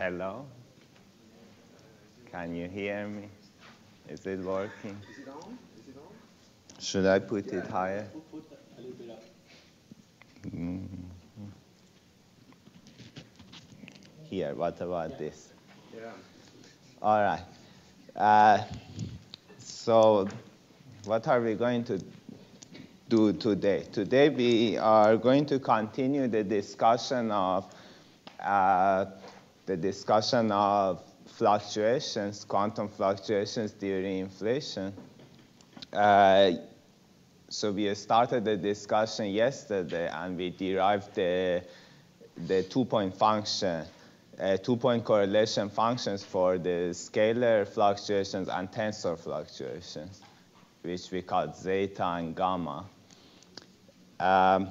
Hello? Can you hear me? Is it working? Is it on? Is it on? Should I put it higher? Put, put a little bit up. Mhm. Here, what about this? Yeah. All right. Uh, so, what are we going to do today? Today, we are going to continue the discussion of uh, the discussion of fluctuations, quantum fluctuations during inflation. Uh, so we started the discussion yesterday, and we derived the the two-point function uh, two-point correlation functions for the scalar fluctuations and tensor fluctuations, which we call zeta and gamma. Um,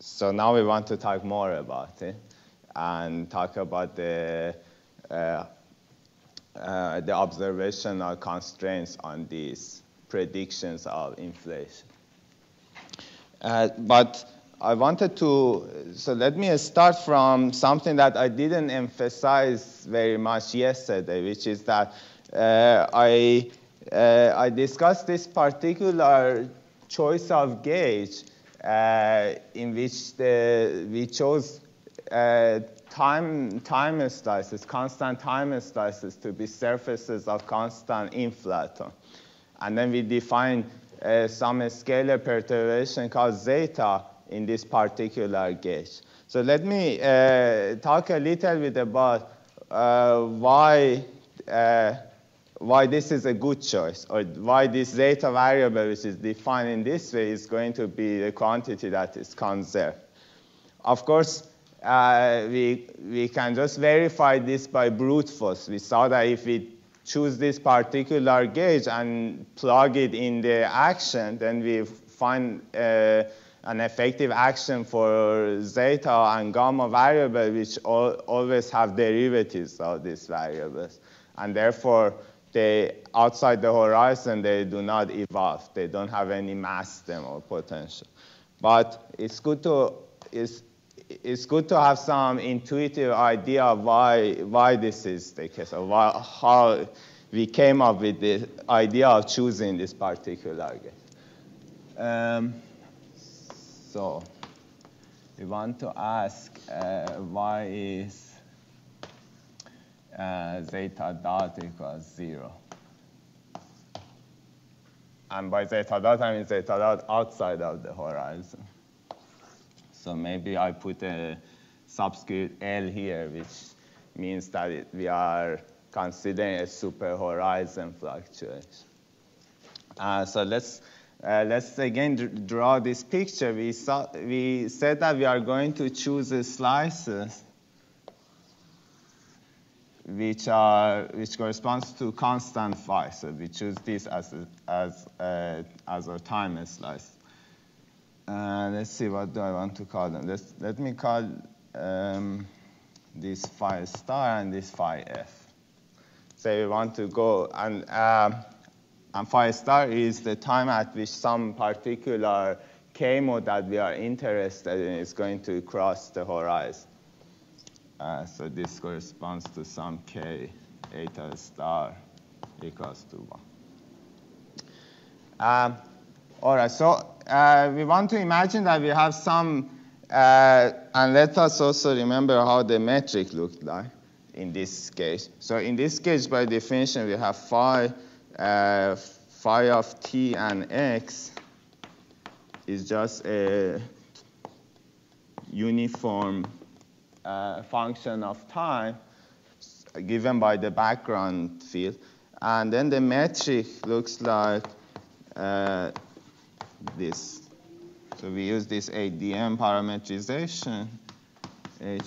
so now we want to talk more about it and talk about the uh, uh, the observational constraints on these predictions of inflation. Uh, but I wanted to, so let me start from something that I didn't emphasize very much yesterday, which is that uh, I, uh, I discussed this particular choice of gauge uh, in which the, we chose uh, time, time slices, constant time slices to be surfaces of constant inflaton. And then we define uh, some scalar perturbation called zeta in this particular gauge. So let me uh, talk a little bit about uh, why, uh, why this is a good choice, or why this zeta variable, which is defined in this way, is going to be the quantity that is conserved. Of course, uh, we, we can just verify this by brute force. We saw that if we choose this particular gauge and plug it in the action, then we find uh, an effective action for zeta and gamma variable, which all, always have derivatives of these variables. And therefore, they outside the horizon, they do not evolve. They don't have any mass term or potential. But it's good to, it's, it's good to have some intuitive idea of why, why this is the case, or why, how we came up with the idea of choosing this particular gauge. Um, so we want to ask uh, why is uh, zeta dot equals zero? And by zeta dot, I mean zeta dot outside of the horizon. So maybe I put a subscript L here, which means that it, we are considering a super horizon fluctuation. Uh, so let's uh, let's again draw this picture. We, saw, we said that we are going to choose slices which are which corresponds to constant phi. So we choose this as a, as a, as a time slice. Uh, let's see what do I want to call them. Let's, let me call um, this phi star and this phi f. Say we want to go and. Um, and phi star is the time at which some particular k mode that we are interested in is going to cross the horizon. Uh, so this corresponds to some k eta star equals to 1. Um, all right, so uh, we want to imagine that we have some, uh, and let us also remember how the metric looked like in this case. So in this case, by definition, we have phi uh, phi of t and x is just a uniform uh, function of time given by the background field. And then the metric looks like uh, this. So we use this ADM parametrization, hij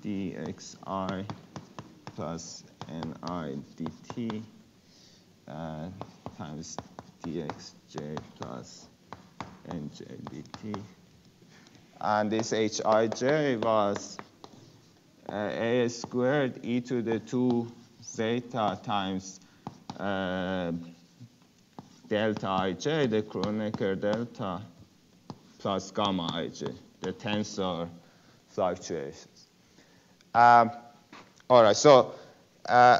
dxi plus ni dt uh, times dxj plus nj dt. And this hij was uh, a squared e to the 2 zeta times uh, delta ij, the Kronecker delta, plus gamma ij, the tensor fluctuations. Um, all right, so uh,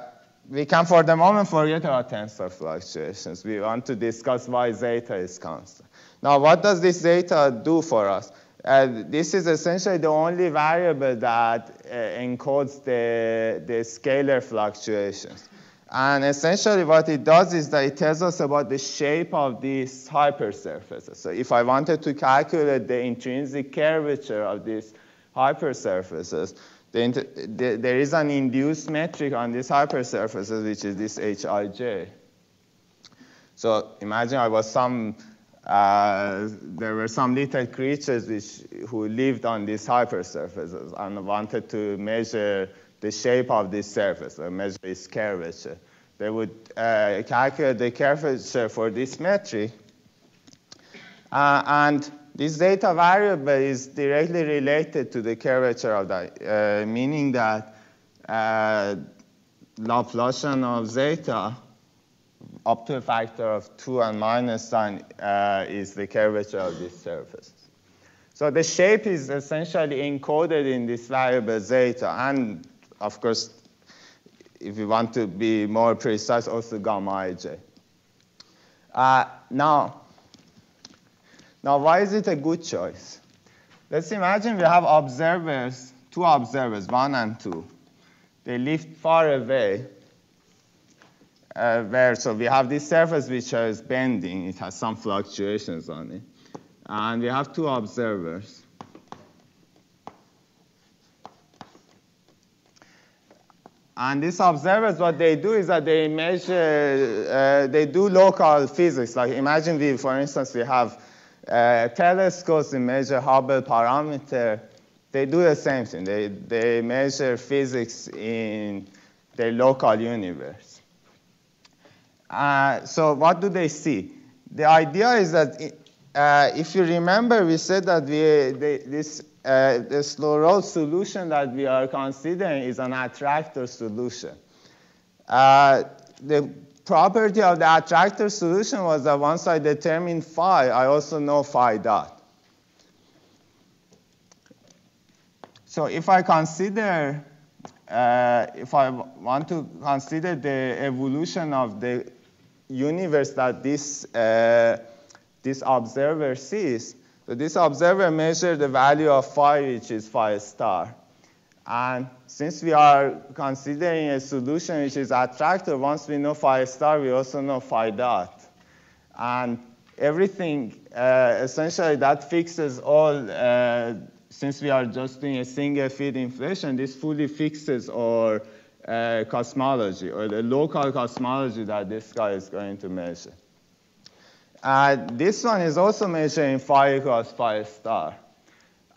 we can for the moment forget about tensor fluctuations. We want to discuss why zeta is constant. Now, what does this zeta do for us? Uh, this is essentially the only variable that uh, encodes the, the scalar fluctuations. And essentially what it does is that it tells us about the shape of these hypersurfaces. So if I wanted to calculate the intrinsic curvature of these hypersurfaces, the, the, there is an induced metric on these hypersurfaces, which is this Hij. So imagine I was some, uh, there were some little creatures which, who lived on these hypersurfaces and wanted to measure the shape of this surface or measure its curvature. They would uh, calculate the curvature for this metric. Uh, and this zeta variable is directly related to the curvature of that, uh, meaning that uh, Laplacian of zeta up to a factor of 2 and minus sign uh, is the curvature of this surface. So the shape is essentially encoded in this variable zeta, and of course, if you want to be more precise, also gamma ij. Uh, now, now, why is it a good choice? Let's imagine we have observers, two observers, one and two. They live far away, uh, where so we have this surface which is bending. It has some fluctuations on it, and we have two observers. And these observers, what they do is that they measure, uh, they do local physics. Like imagine we, for instance, we have uh, telescopes that measure Hubble parameter. They do the same thing. They, they measure physics in their local universe. Uh, so what do they see? The idea is that uh, if you remember, we said that we, they, this uh, the slow roll solution that we are considering is an attractor solution. Uh, the property of the attractor solution was that once I determine phi, I also know phi dot. So if I consider, uh, if I want to consider the evolution of the universe that this, uh, this observer sees, so this observer measured the value of phi, which is phi star. And since we are considering a solution which is attractor, once we know phi star, we also know phi dot. And everything, uh, essentially, that fixes all, uh, since we are just doing a single field inflation, this fully fixes our uh, cosmology, or the local cosmology that this guy is going to measure. Uh, this one is also measuring phi equals phi star.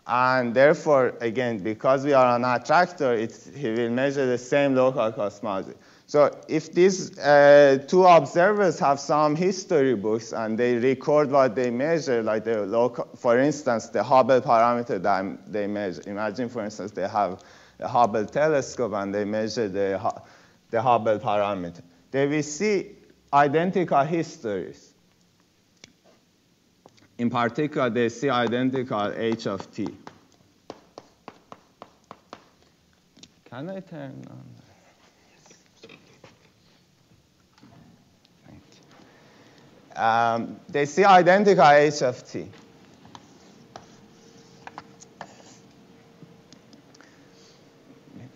And therefore, again, because we are an attractor, it, he will measure the same local cosmology. So if these uh, two observers have some history books and they record what they measure, like the local, for instance, the Hubble parameter that they measure. Imagine, for instance, they have a Hubble telescope and they measure the, the Hubble parameter. They will see identical histories. In particular, they see identical h of t. Can I turn on? Thank you. Um, they see identical h of t.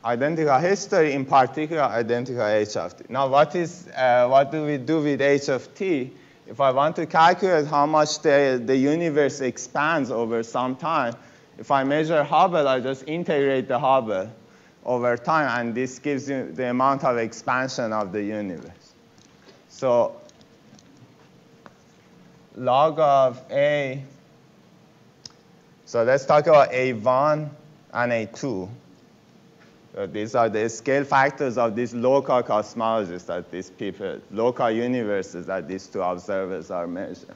Identical history, in particular, identical h of t. Now, what is uh, what do we do with h of t? If I want to calculate how much the, the universe expands over some time, if I measure Hubble, I just integrate the Hubble over time, and this gives you the amount of expansion of the universe. So log of A, so let's talk about A1 and A2. So these are the scale factors of these local cosmologies that these people, local universes that these two observers are measuring.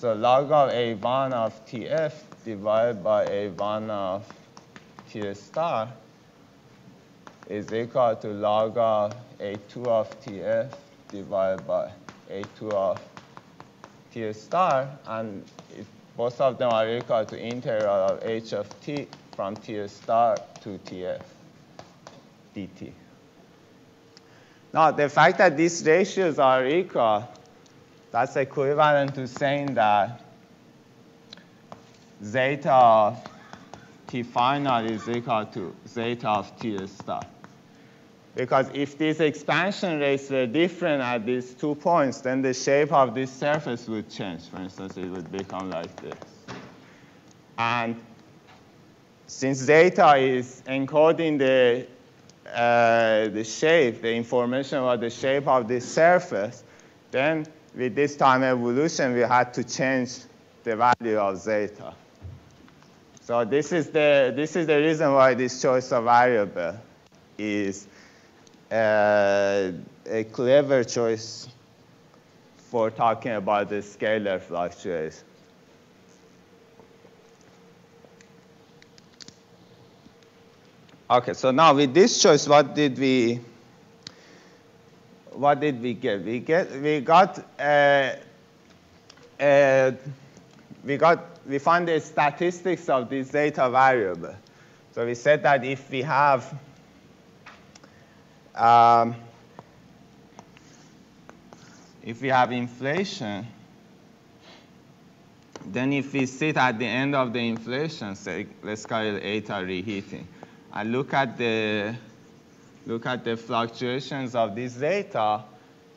So log of A1 of TF divided by A1 of T star is equal to log of A2 of TF divided by A2 of T star, and it, both of them are equal to integral of h of t from T star to TF. Dt. Now, the fact that these ratios are equal, that's equivalent to saying that zeta of t final is equal to zeta of t star. Because if these expansion rates were different at these two points, then the shape of this surface would change. For instance, it would become like this. And since zeta is encoding the, uh, the shape, the information about the shape of this surface, then with this time evolution, we had to change the value of zeta. So this is the, this is the reason why this choice of variable is uh, a clever choice for talking about the scalar fluctuation. Okay, so now with this choice, what did we what did we get? We get we got uh, uh, we got we found the statistics of this zeta variable. So we said that if we have um, if we have inflation, then if we sit at the end of the inflation, say, let's call it eta reheating, and look at the look at the fluctuations of this zeta,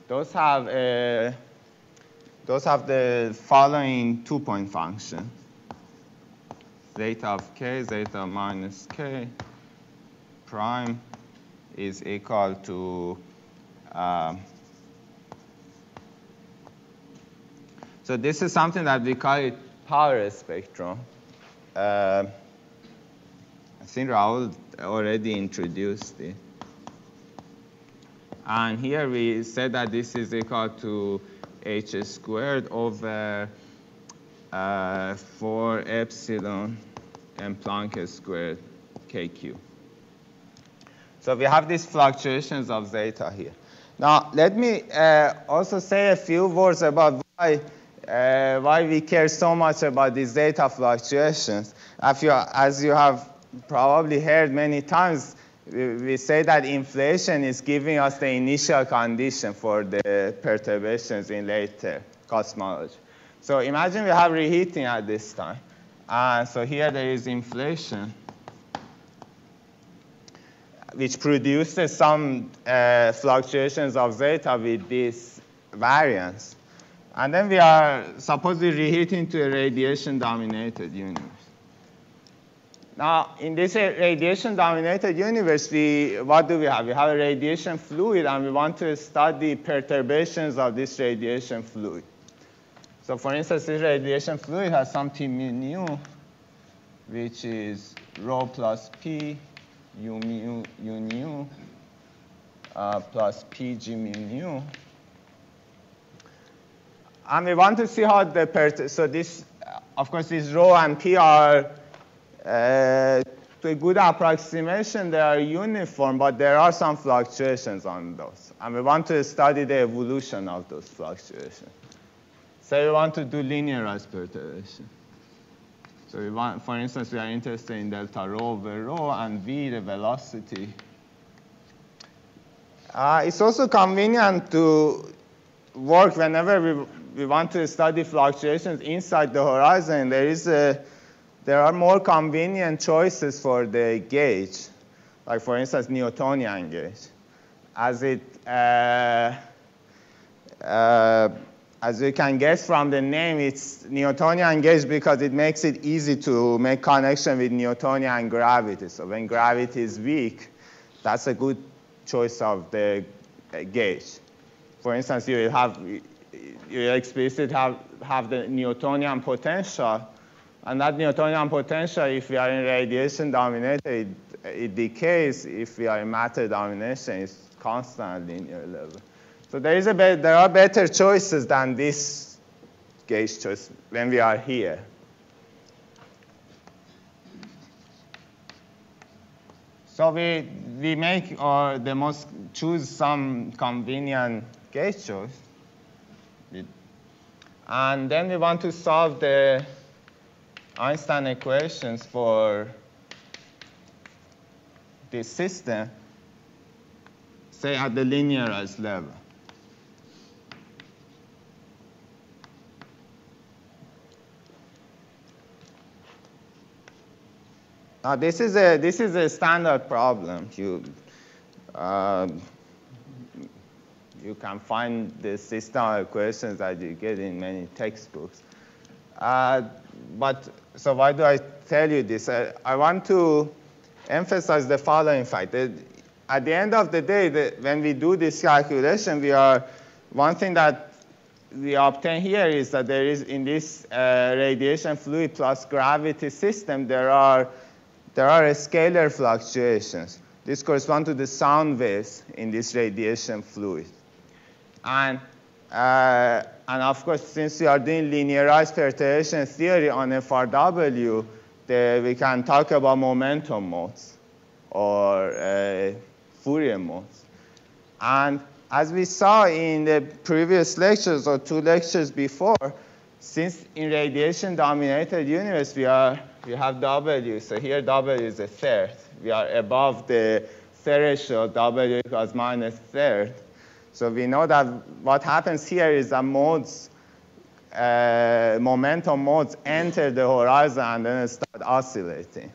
those have a, those have the following two-point function: zeta of k, zeta minus k, prime is equal to um, so this is something that we call it power spectrum. Uh, think Raul already introduced it. And here we said that this is equal to h squared over uh, 4 epsilon and Planck squared kq. So we have these fluctuations of zeta here. Now, let me uh, also say a few words about why, uh, why we care so much about these zeta fluctuations. You, as you have probably heard many times, we, say that inflation is giving us the initial condition for the perturbations in later cosmology. So imagine we have reheating at this time. And so here there is inflation which produces some uh, fluctuations of zeta with this variance. And then we are supposedly reheating to a radiation-dominated universe. Now, in this radiation-dominated universe, we, what do we have? We have a radiation fluid, and we want to study perturbations of this radiation fluid. So, for instance, this radiation fluid has some T mu nu, which is rho plus P u mu u nu uh, plus pg mu nu. And we want to see how the, so this, of course, this rho and p are, uh, to a good approximation, they are uniform, but there are some fluctuations on those. And we want to study the evolution of those fluctuations. So we want to do linearized perturbation. So we want, for instance, we are interested in delta rho over rho and v, the velocity. Uh, it's also convenient to work whenever we, we want to study fluctuations inside the horizon. There is a, there are more convenient choices for the gauge, like for instance, Newtonian gauge, as it uh, uh, as you can guess from the name, it's Newtonian gauge because it makes it easy to make connection with Newtonian gravity. So when gravity is weak, that's a good choice of the gauge. For instance, you have you explicitly have, have the Newtonian potential, and that Newtonian potential, if we are in radiation dominated, it, it decays. If we are in matter domination, it's constant linear level. So there, is a be- there are better choices than this gauge choice when we are here. So we, we make or the most choose some convenient gauge choice. And then we want to solve the Einstein equations for this system. say at the linearized level. Now this is a this is a standard problem. You uh, you can find the system equations that you get in many textbooks. Uh, but so why do I tell you this? I, I want to emphasize the following fact. That at the end of the day, the, when we do this calculation, we are one thing that we obtain here is that there is in this uh, radiation fluid plus gravity system there are there are scalar fluctuations. This corresponds to the sound waves in this radiation fluid. And, uh, and of course, since we are doing linearized perturbation theory on FRW, the, we can talk about momentum modes or uh, Fourier modes. And as we saw in the previous lectures or two lectures before, since in radiation dominated universe we are we have W, so here W is a third. We are above the threshold W equals minus third. So we know that what happens here is that modes, uh, momentum modes enter the horizon and then start oscillating.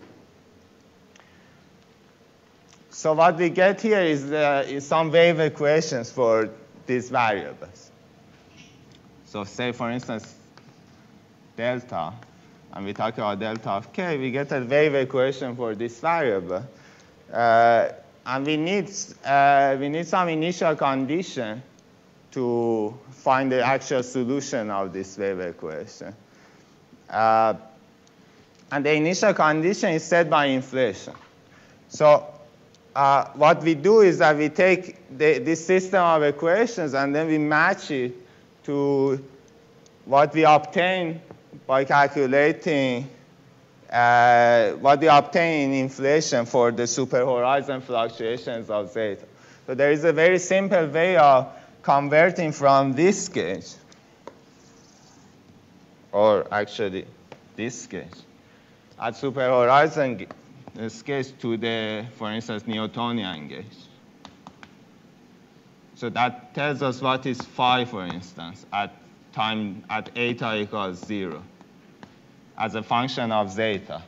So what we get here is, uh, is some wave equations for these variables. So say, for instance, delta, and we talk about delta of k, we get a wave equation for this variable. Uh, and we need, uh, we need some initial condition to find the actual solution of this wave equation. Uh, and the initial condition is set by inflation. So uh, what we do is that we take the, this system of equations and then we match it to what we obtain by calculating uh, what we obtain in inflation for the superhorizon fluctuations of zeta. So there is a very simple way of converting from this gauge, or actually this gauge, at superhorizon gauge to the, for instance, Newtonian gauge. So that tells us what is phi, for instance, at time at eta equals zero as a function of zeta.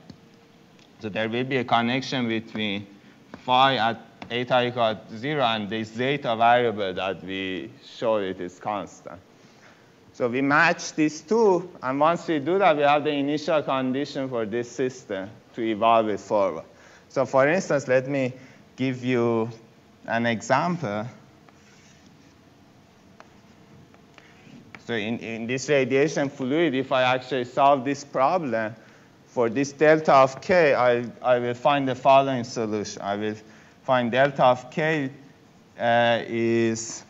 So there will be a connection between phi at eta equals zero and this zeta variable that we showed it is constant. So we match these two, and once we do that, we have the initial condition for this system to evolve it forward. So for instance, let me give you an example. So in, in this radiation fluid, if I actually solve this problem, for this delta of k, I, I will find the following solution. I will find delta of k uh, is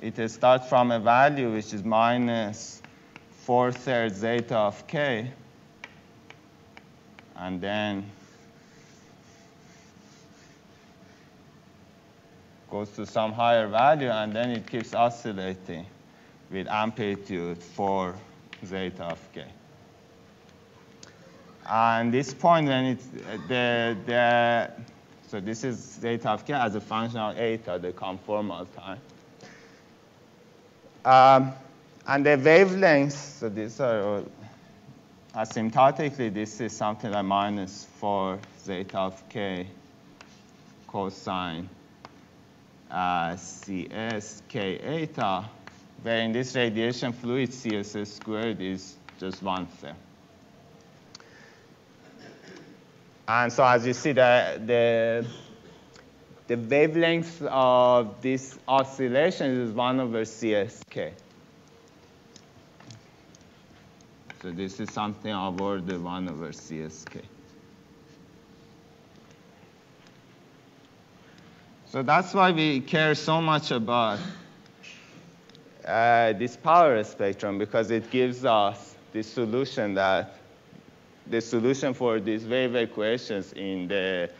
it starts from a value which is minus 4 thirds zeta of k, and then goes to some higher value, and then it keeps oscillating with amplitude 4 zeta of k. And this point, when it's the, the so this is zeta of k as a function of eta, the conformal time. Um, and the wavelengths, so these are asymptotically, this is something like minus 4 zeta of k cosine uh, Cs k eta, where in this radiation fluid Cs squared is just one third. And so as you see, the, the, the wavelength of this oscillation is 1 over CSK. So this is something of order 1 over CSK. So that's why we care so much about uh, this power spectrum because it gives us the solution that the solution for these wave equations in the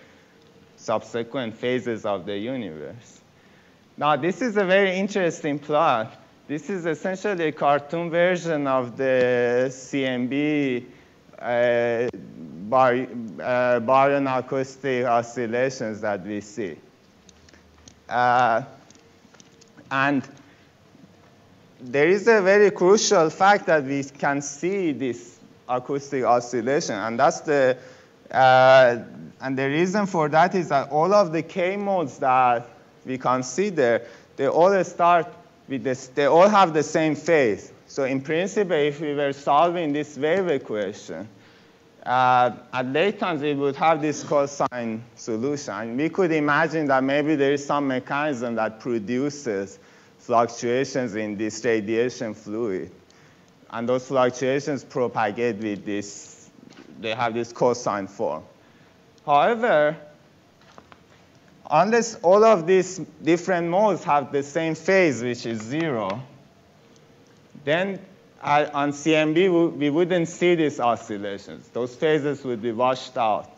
subsequent phases of the universe. Now, this is a very interesting plot. This is essentially a cartoon version of the CMB uh, uh, baryon acoustic oscillations that we see. Uh, and there is a very crucial fact that we can see this acoustic oscillation, and that's the uh, and the reason for that is that all of the K modes that we consider, they all start with this, they all have the same phase. So in principle, if we were solving this wave equation, uh, at times we would have this cosine solution. We could imagine that maybe there is some mechanism that produces fluctuations in this radiation fluid. And those fluctuations propagate with this, they have this cosine form. However, unless all of these different modes have the same phase, which is zero, then on CMB, we wouldn't see these oscillations. Those phases would be washed out,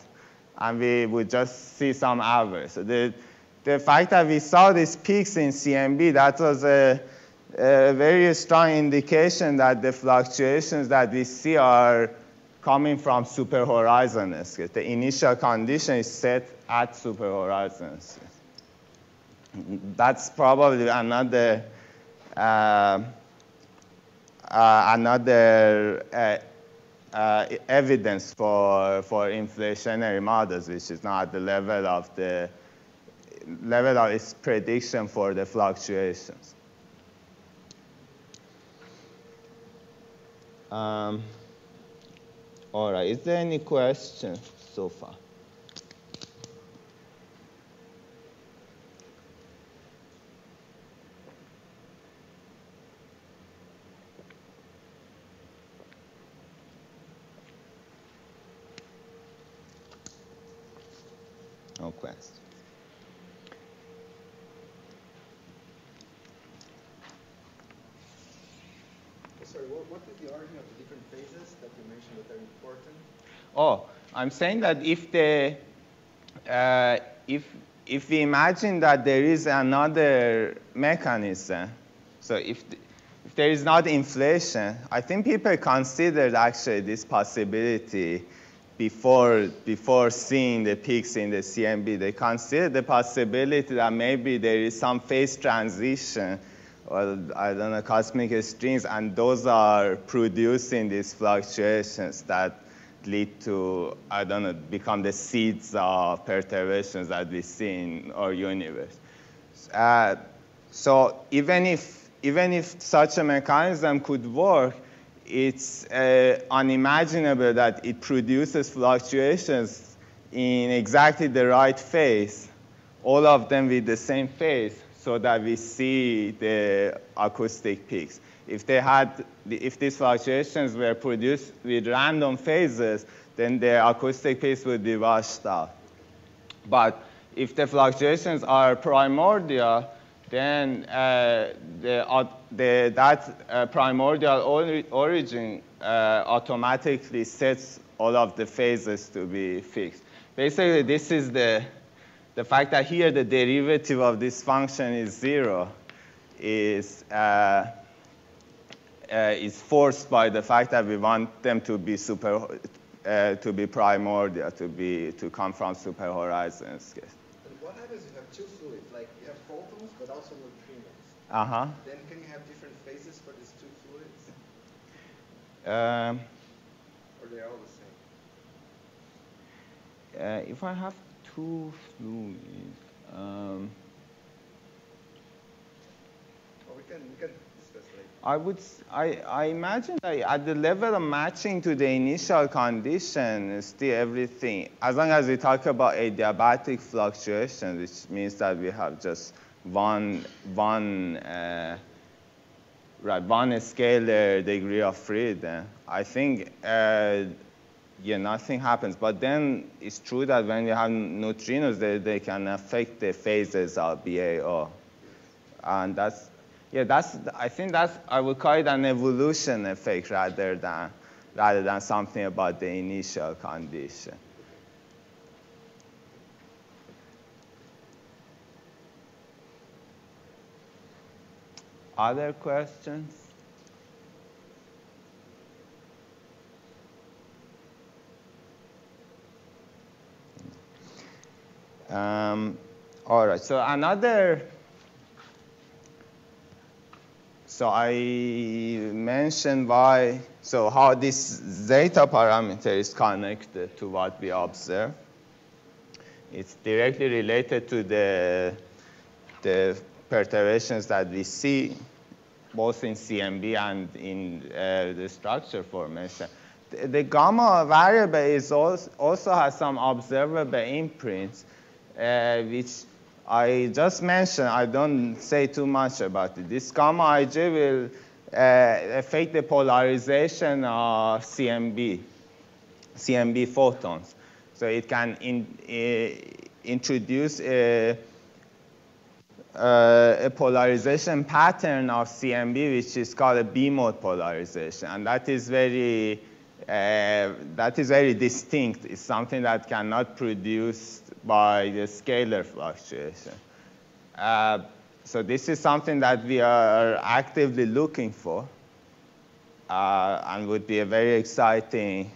and we would just see some average. So the, the fact that we saw these peaks in CMB, that was a, a very strong indication that the fluctuations that we see are coming from superhorizons. The initial condition is set at superhorizons. That's probably another uh, another uh, uh, evidence for for inflationary models, which is not the level of the level of its prediction for the fluctuations. Um, all right, is there any question so far? No questions. Sorry, what, what is the origin of the different that are important? Oh, I'm saying that if the uh, if if we imagine that there is another mechanism, so if if there is not inflation, I think people considered actually this possibility before before seeing the peaks in the CMB. They considered the possibility that maybe there is some phase transition or I don't know, cosmic strings, and those are producing these fluctuations that lead to, I don't know, become the seeds of perturbations that we see in our universe. Uh, so even if, even if such a mechanism could work, it's uh, unimaginable that it produces fluctuations in exactly the right phase, all of them with the same phase so that we see the acoustic peaks. If they had, if these fluctuations were produced with random phases, then the acoustic peaks would be washed out. But if the fluctuations are primordial, then uh, the, uh, the, that uh, primordial or origin uh, automatically sets all of the phases to be fixed. Basically, this is the the fact that here the derivative of this function is zero is, uh, uh, is forced by the fact that we want them to be super, uh, to be primordial, to be to come from super horizons. And what happens if you have two fluids, like you have photons but also neutrinos? Uh huh. Then can you have different phases for these two fluids, Um, or they're all the same? uh, if I have two fluids, um. I would, I, I imagine that at the level of matching to the initial condition, still everything, as long as we talk about adiabatic fluctuation, which means that we have just one, one, uh, right, one scalar degree of freedom, I think, uh, yeah, nothing happens. But then it's true that when you have neutrinos, they, they can affect the phases of BAO. And that's, yeah, that's, I think that's, I would call it an evolution effect rather than, rather than something about the initial condition. Other questions? Um, all right, so another, so I mentioned why, so how this zeta parameter is connected to what we observe. It's directly related to the, the perturbations that we see both in CMB and in uh, the structure formation. The, the, gamma variable is also, also has some observable imprints, uh, which I just mentioned. I don't say too much about it. This gamma ij will uh, affect the polarization of CMB, CMB photons. So it can in, uh, introduce a, uh, a, polarization pattern of CMB, which is called a B-mode polarization. And that is very, uh, that is very distinct. It's something that cannot produced by the scalar fluctuation. Uh, so this is something that we are actively looking for uh, and would be a very exciting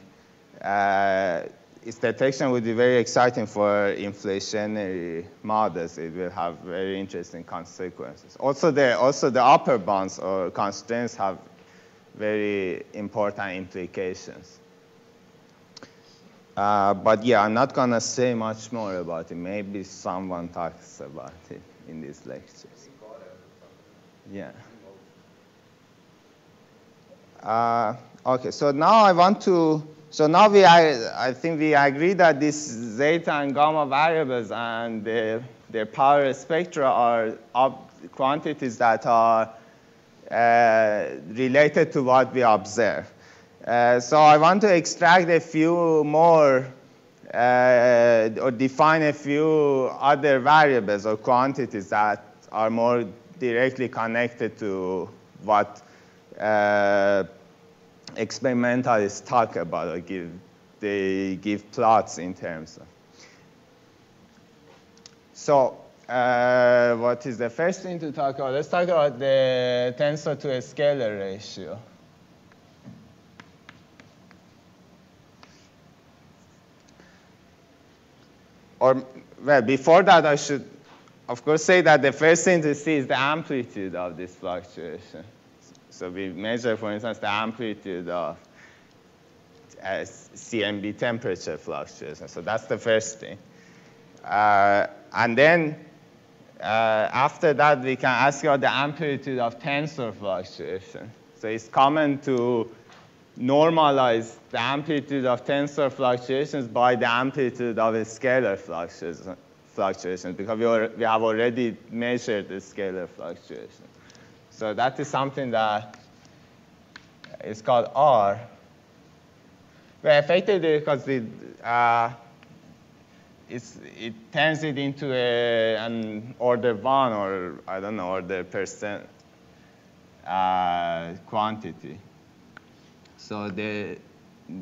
uh, its detection would be very exciting for inflationary models. It will have very interesting consequences. Also, the, also the upper bounds or constraints have very important implications. Uh, but yeah, I'm not going to say much more about it. Maybe someone talks about it in these lectures. Yeah. Uh, okay, so now I want to so now we, I, I think we agree that these zeta and gamma variables and the, their power spectra are quantities that are related to what we observe. Uh, so I want to extract a few more uh, or define a few other variables or quantities that are more directly connected to what uh, experimentalists talk about or give, they give plots in terms of. So uh, what is the first thing to talk about? Let's talk about the tensor to a scalar ratio. Or, well, before that, I should, of course, say that the first thing to see is the amplitude of this fluctuation. So we measure, for instance, the amplitude of uh, CMB temperature fluctuations. So that's the first thing. Uh, and then uh, after that, we can ask about the amplitude of tensor fluctuation. So it's common to normalize the amplitude of tensor fluctuations by the amplitude of a scalar fluctuation, because we, are, we have already measured the scalar fluctuation. So that is something that is called R. Well, effectively, because it, uh, it turns it into a, an order one or, I don't know, order percent uh, quantity. So the,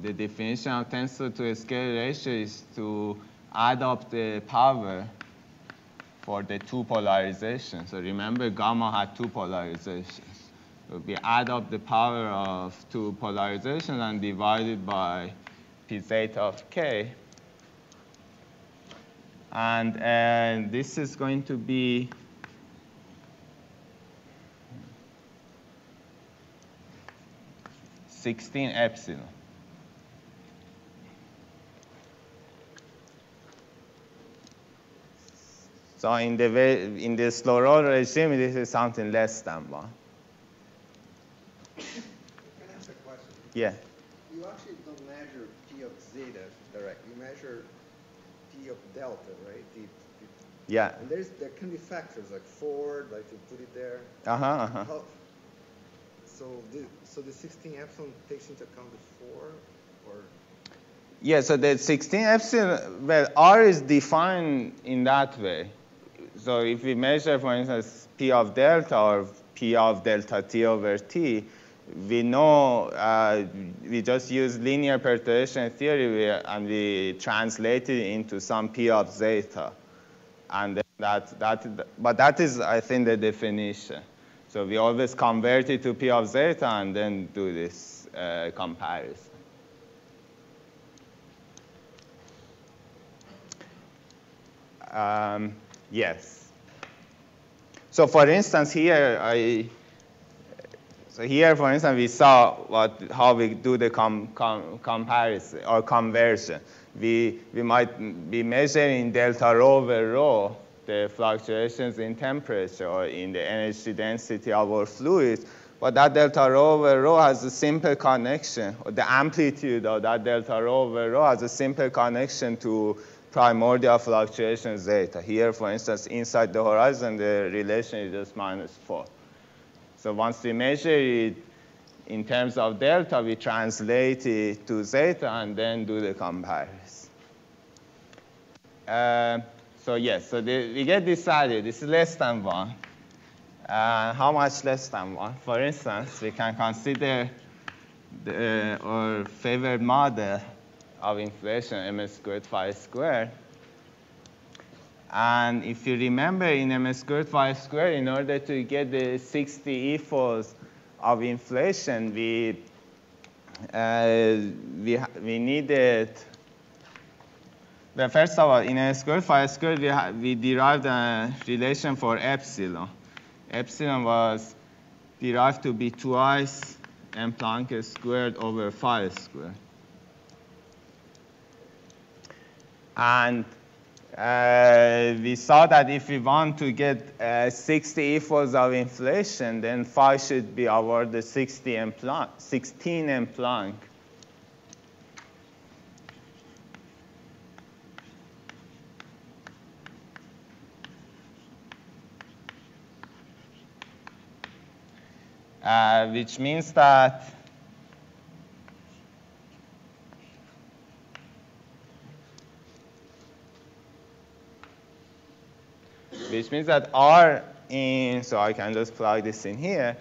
the definition of tensor to a scalar ratio is to add up the power for the two polarizations. So remember, gamma had two polarizations. So we add up the power of two polarizations and divide it by p zeta of k. And, and this is going to be sixteen epsilon. So in the, way, in the slow roll regime, this is something less than 1. Can I ask a question? Yeah. You actually don't measure P of zeta directly. You measure P of delta, right? The, the, yeah. And there's, there can be factors like 4, like you put it there. Uh-huh, uh-huh. How, so, the, so the 16 epsilon takes into account the 4, or yeah, so the 16 epsilon, well, R is defined in that way. So if we measure, for instance, P of delta or P of delta T over T, we know uh, we just use linear perturbation theory and we translate it into some P of zeta. And that, that, but that is, I think, the definition. So we always convert it to P of zeta and then do this uh, comparison. Um, yes. So for instance, here I, so here for instance we saw what how we do the com, com, comparison or conversion. We we might be measuring delta rho over rho the fluctuations in temperature or in the energy density of our fluid, but that delta rho over rho has a simple connection, or the amplitude of that delta rho over rho has a simple connection to primordial fluctuation zeta. Here, for instance, inside the horizon, the relation is just minus 4. So once we measure it in terms of delta, we translate it to zeta and then do the comparison. Uh, so yes, so the, we get. This is less than 1. Uh, how much less than 1? For instance, we can consider the, uh, our favorite model of inflation, m squared phi squared. And if you remember in m squared phi squared, in order to get the 60 e-folds of inflation, we, uh, we, we needed well, first of all, in a square phi squared, we, we derived a relation for epsilon. Epsilon was derived to be twice m Planck squared over phi squared. And uh, we saw that if we want to get uh, 60 e-folds of inflation, then phi should be awarded 60 m Planck, 16 m Planck. uh, which means that which means that R in, so I can just plug this in here,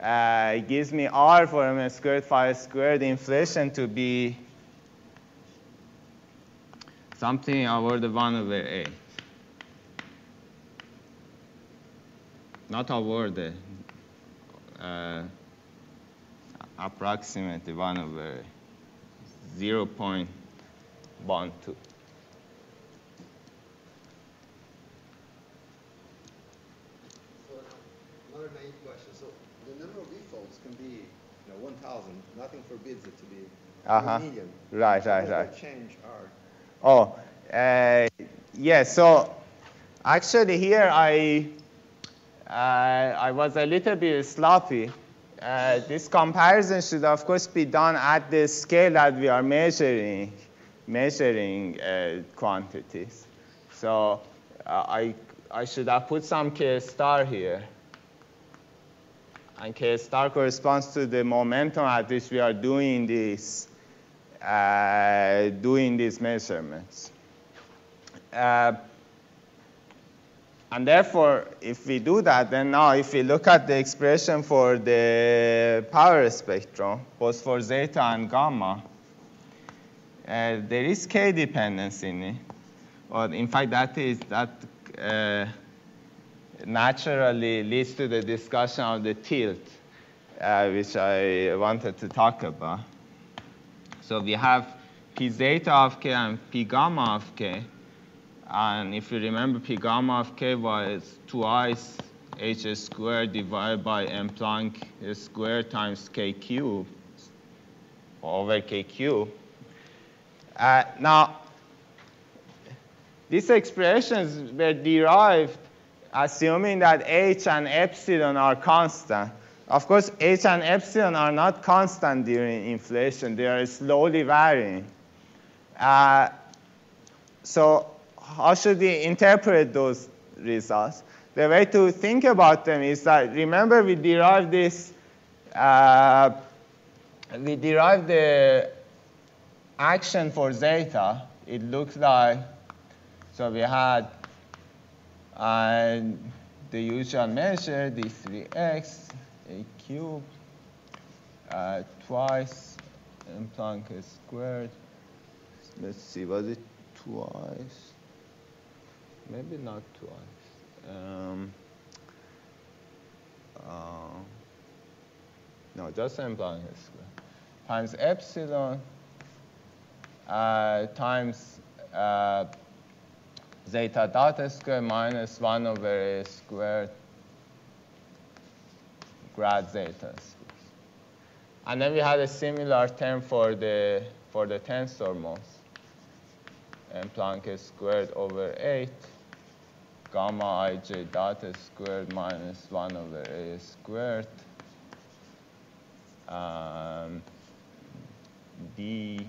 uh, gives me R for m squared phi squared inflation to be something over the 1 over A. Not over the uh, approximately 1 over 0 0.12. So another naive question. So the number of e-folds can be, you know, 1,000. Nothing forbids it to be Uh-huh. a medium. Right, right, right. change R? Oh, uh, yeah, so actually here I, uh, I was a little bit sloppy. Uh, this comparison should of course be done at the scale that we are measuring, measuring uh, quantities. So uh, I, I should have put some K star here. And K star corresponds to the momentum at which we are doing this, uh, doing these measurements. Uh, and therefore, if we do that, then now if we look at the expression for the power spectrum, both for zeta and gamma, uh, there is k dependence in it. Or in fact, that is that uh, naturally leads to the discussion of the tilt, uh, which I wanted to talk about. So we have p zeta of k and p gamma of k. And if you remember, p gamma of k was twice h squared divided by m Planck squared times k cube over k cube. Uh, now, these expressions were derived assuming that h and epsilon are constant. Of course, h and epsilon are not constant during inflation. They are slowly varying. Uh, so how should we interpret those results? The way to think about them is that, remember we derived this, uh, we derived the action for zeta. It looks like, so we had uh, the usual measure, d3x, a cube, uh, twice m Planck squared. Let's see, was it twice? Maybe not twice. Um, uh, no, just m Planck squared times epsilon uh, times uh, zeta dot square minus 1 over a squared grad zeta squared. And then we had a similar term for the, for the tensor modes. M Planck squared over 8 gamma ij dot squared minus 1 over a squared um, d,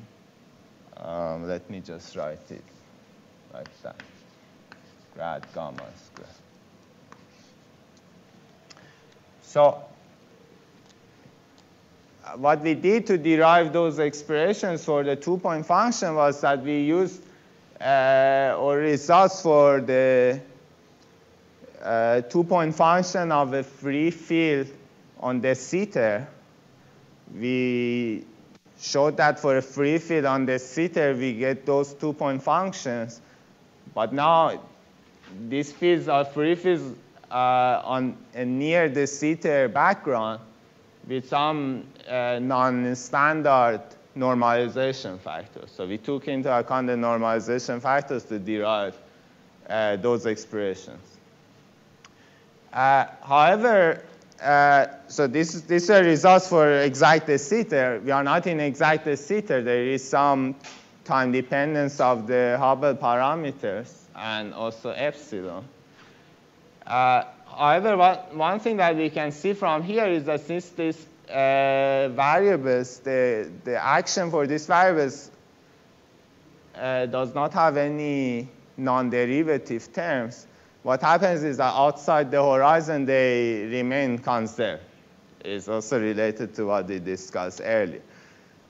um, let me just write it like that, grad gamma squared. So what we did to derive those expressions for the two-point function was that we used uh, or results for the uh, two-point function of a free field on de Sitter. We showed that for a free field on de Sitter, we get those two-point functions. But now, these fields are free fields uh, on a near de Sitter background with some uh, non-standard normalization factors. So we took into account the normalization factors to derive uh, those expressions. Uh, however, uh, so this, these are results for exact Sitter. We are not in exact Sitter. There is some time dependence of the Hubble parameters and also epsilon. Uh, however, what, one thing that we can see from here is that since these uh, variables, the, the action for these variables uh, does not have any non-derivative terms, what happens is that outside the horizon, they remain conserved. It's also related to what we discussed earlier.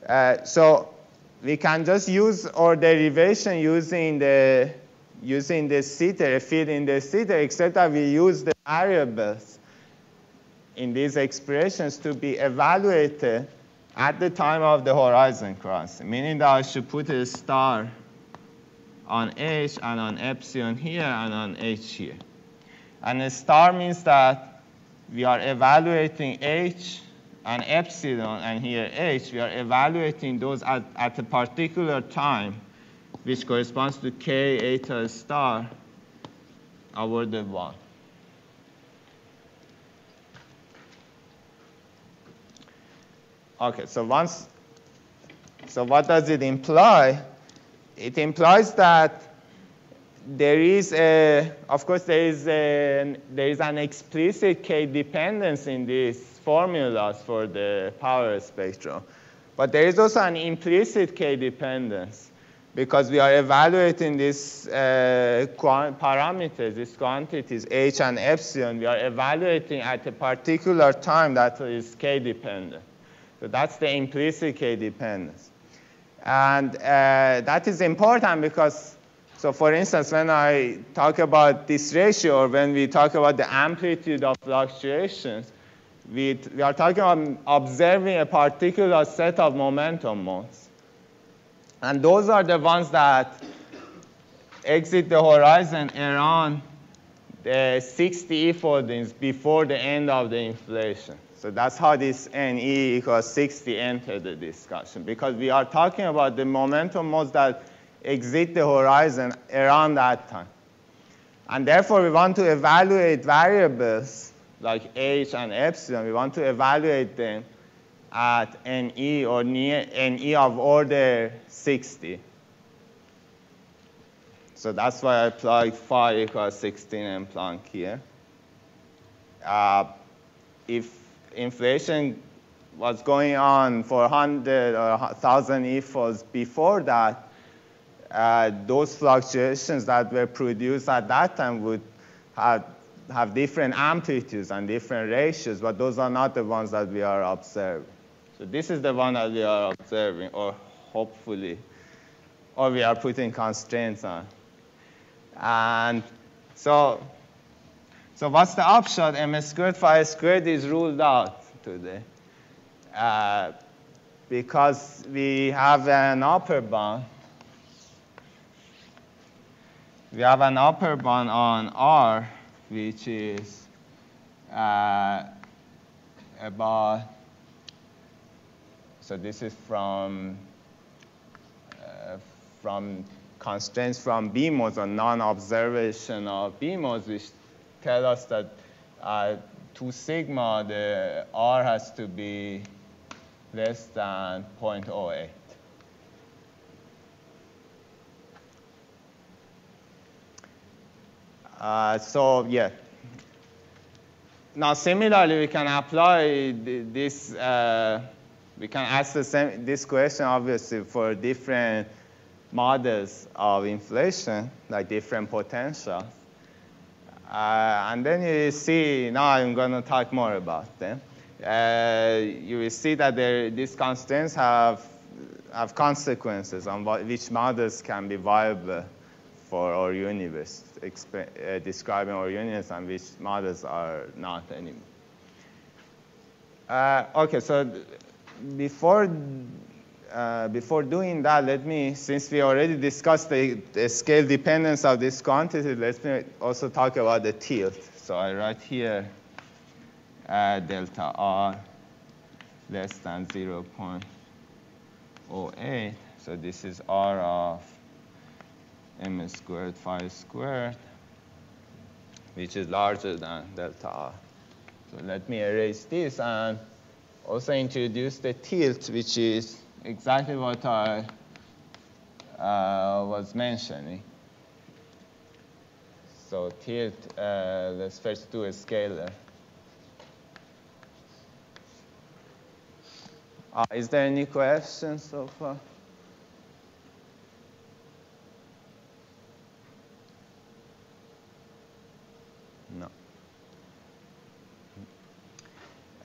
Uh, so we can just use our derivation using the using de Sitter, field in de Sitter, except that we use the variables in these expressions to be evaluated at the time of the horizon crossing, meaning that I should put a star on H and on epsilon here and on H here. And a star means that we are evaluating H and epsilon and here H, we are evaluating those at, at a particular time which corresponds to k eta star over the 1. Okay, so once, so what does it imply? It implies that there is a, of course, there is a, there is an explicit k dependence in these formulas for the power spectrum, but there is also an implicit k dependence because we are evaluating these uh, parameters, these quantities, h and epsilon, we are evaluating at a particular time that is k dependent. So that's the implicit k dependence. And uh, that is important because, so for instance, when I talk about this ratio or when we talk about the amplitude of fluctuations, we, we are talking about observing a particular set of momentum modes. And those are the ones that exit the horizon around the 60 E foldings before the end of the inflation. So that's how this NE equals 60 entered the discussion because we are talking about the momentum modes that exit the horizon around that time. And therefore, we want to evaluate variables like h and epsilon. We want to evaluate them at NE or near NE of order 60. So that's why I plug phi equals 16 m Planck here. Uh, if inflation was going on for 100 or 1,000 e-folds before that, uh, those fluctuations that were produced at that time would have, have different amplitudes and different ratios, but those are not the ones that we are observing. So this is the one that we are observing, or hopefully, or we are putting constraints on. And so so what's the upshot? M squared phi squared is ruled out today. Uh, because we have an upper bound. We have an upper bound on R, which is uh, about, so this is from, uh, from constraints from B modes or non-observational B modes, which tell us that uh, to sigma, the R has to be less than 0.08. Uh, so yeah. Now similarly, we can apply this. Uh, we can ask the same this question obviously for different models of inflation, like different potentials. Uh, and then you see, now I'm going to talk more about them. Uh, you will see that there, these constraints have, have consequences on what, which models can be viable for our universe, uh, describing our universe, and which models are not anymore. Uh, okay, so before uh, before doing that, let me, since we already discussed the, the, scale dependence of this quantity, let me also talk about the tilt. So I write here uh, delta R less than 0.08. So this is R of m squared phi squared, which is larger than delta R. So let me erase this and also introduce the tilt, which is exactly what I uh, was mentioning. So tilt, uh, let's first do a scalar. Uh, is there any questions so far?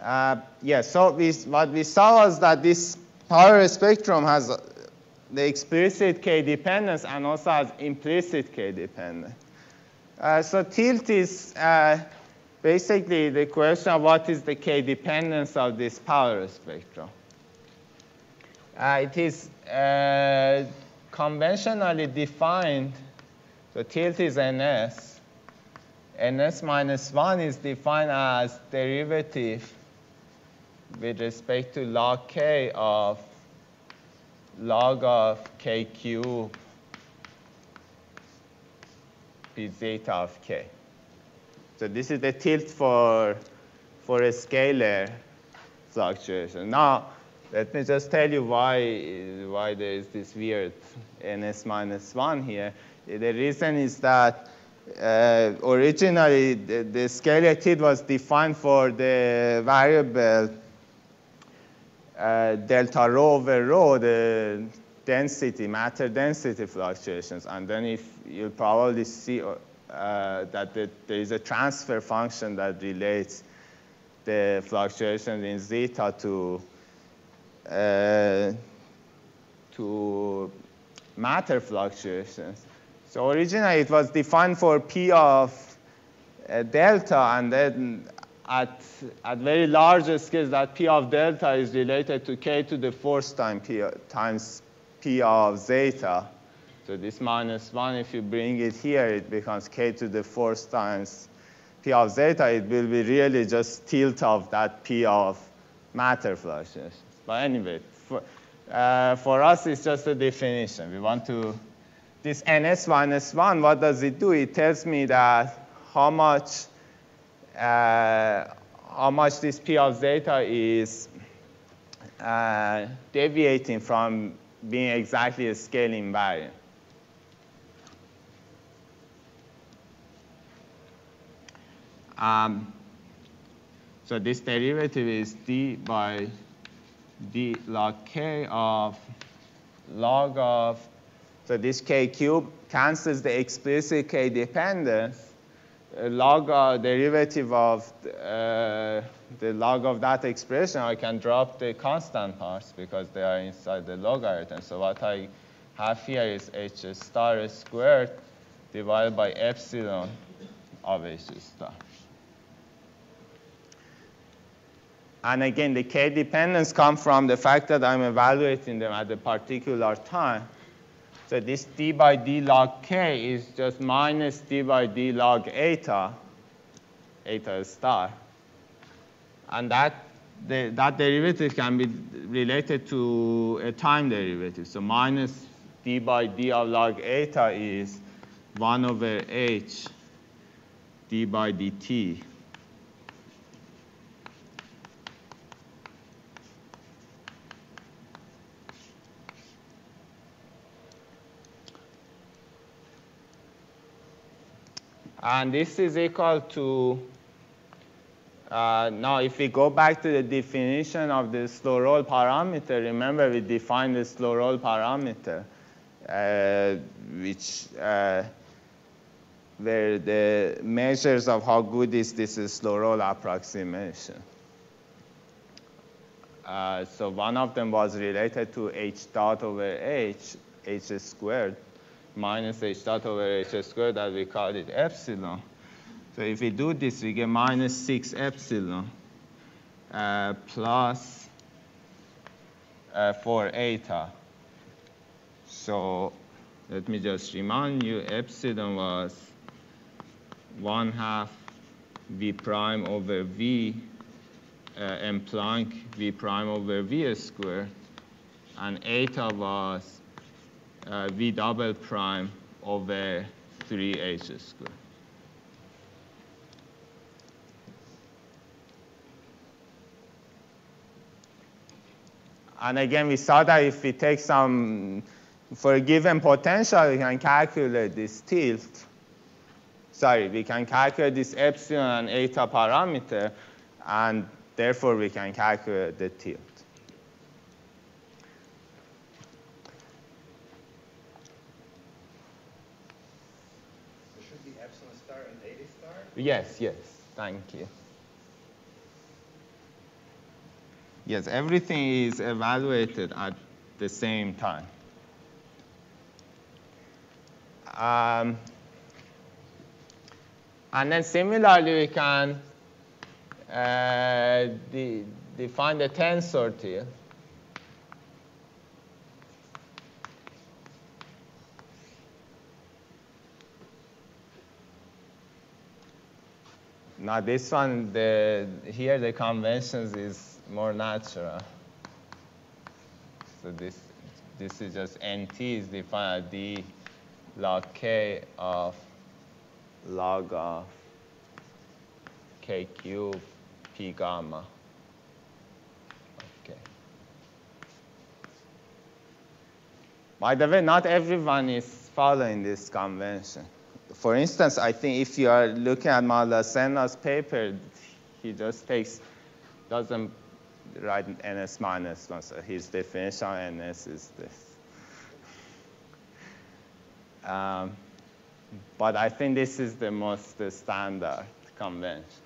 Uh, yeah, so we, what we saw was that this power spectrum has the explicit K dependence and also has implicit K dependence. Uh, so tilt is uh, basically the question of what is the K dependence of this power spectrum. Uh, it is uh, conventionally defined, so tilt is NS. NS minus 1 is defined as derivative with respect to log k of log of k cube zeta of k. So this is the tilt for, for a scalar fluctuation. Now, let me just tell you why, why there is this weird ns minus 1 here. The reason is that uh, originally the, the scalar tilt was defined for the variable uh, delta rho over rho, the density, matter density fluctuations. And then if you'll probably see uh, that the, there is a transfer function that relates the fluctuations in zeta to, uh, to matter fluctuations. So originally it was defined for P of uh, delta, and then at, at very large scales that P of delta is related to K to the fourth time P, times P of zeta. So this minus 1, if you bring it here, it becomes K to the fourth times P of zeta. It will be really just tilt of that P of matter fluctuations. But anyway, for, uh, for us, it's just a definition. We want to, this ns minus 1, what does it do? It tells me that how much how much this P of zeta is uh, deviating from being exactly a scaling invariant. Um, so this derivative is d by d log k of log of, so this k cube cancels the explicit k dependence log uh, derivative of uh, the log of that expression, I can drop the constant parts because they are inside the logarithm. So what I have here is h star squared divided by epsilon of h star. And again, the k dependence comes from the fact that I'm evaluating them at a particular time. So this d by d log k is just minus d by d log eta, eta star. And that, the, that derivative can be related to a time derivative. So minus d by d of log eta is 1 over h d by dt. And this is equal to, uh, now if we go back to the definition of the slow roll parameter, remember we defined the slow roll parameter, uh, which uh, where the measures of how good is this slow roll approximation. Uh, so one of them was related to h dot over h, h squared minus h dot over h squared that we call it epsilon. So if we do this, we get minus 6 epsilon uh, plus, uh, 4 eta. So let me just remind you, epsilon was 1 half v prime over v uh, Planck v prime over v squared, and eta was Uh, v double prime over 3h squared. And again, we saw that if we take some, for a given potential, we can calculate this tilt. Sorry, we can calculate this epsilon and eta parameter, and therefore we can calculate the tilt. Yes, yes. Thank you. Yes, everything is evaluated at the same time. Um, and then similarly, we can uh, de define the tensor here. Now this one, the, here the conventions is more natural. So this, this is just nt is defined as d log k of log of k cube p gamma. Okay. By the way, not everyone is following this convention for instance, I think if you are looking at Maldacena's paper, he just takes, doesn't write ns minus one. So his definition of ns is this. Um, but I think this is the most standard convention.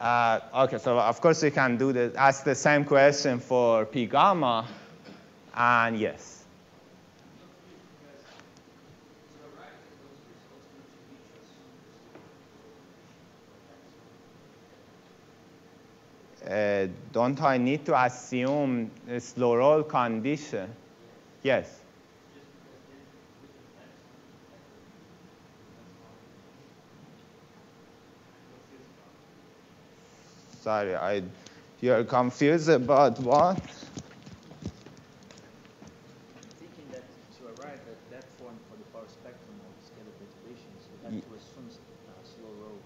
Uh, okay, so of course you can do the, ask the same question for p gamma, and yes. Uh, don't I need to assume a slow roll condition? Yes. Sorry, I, you're confused about what? Thinking that to arrive at that form for the power spectrum of scalar perturbations, you have to assume uh, slow roll.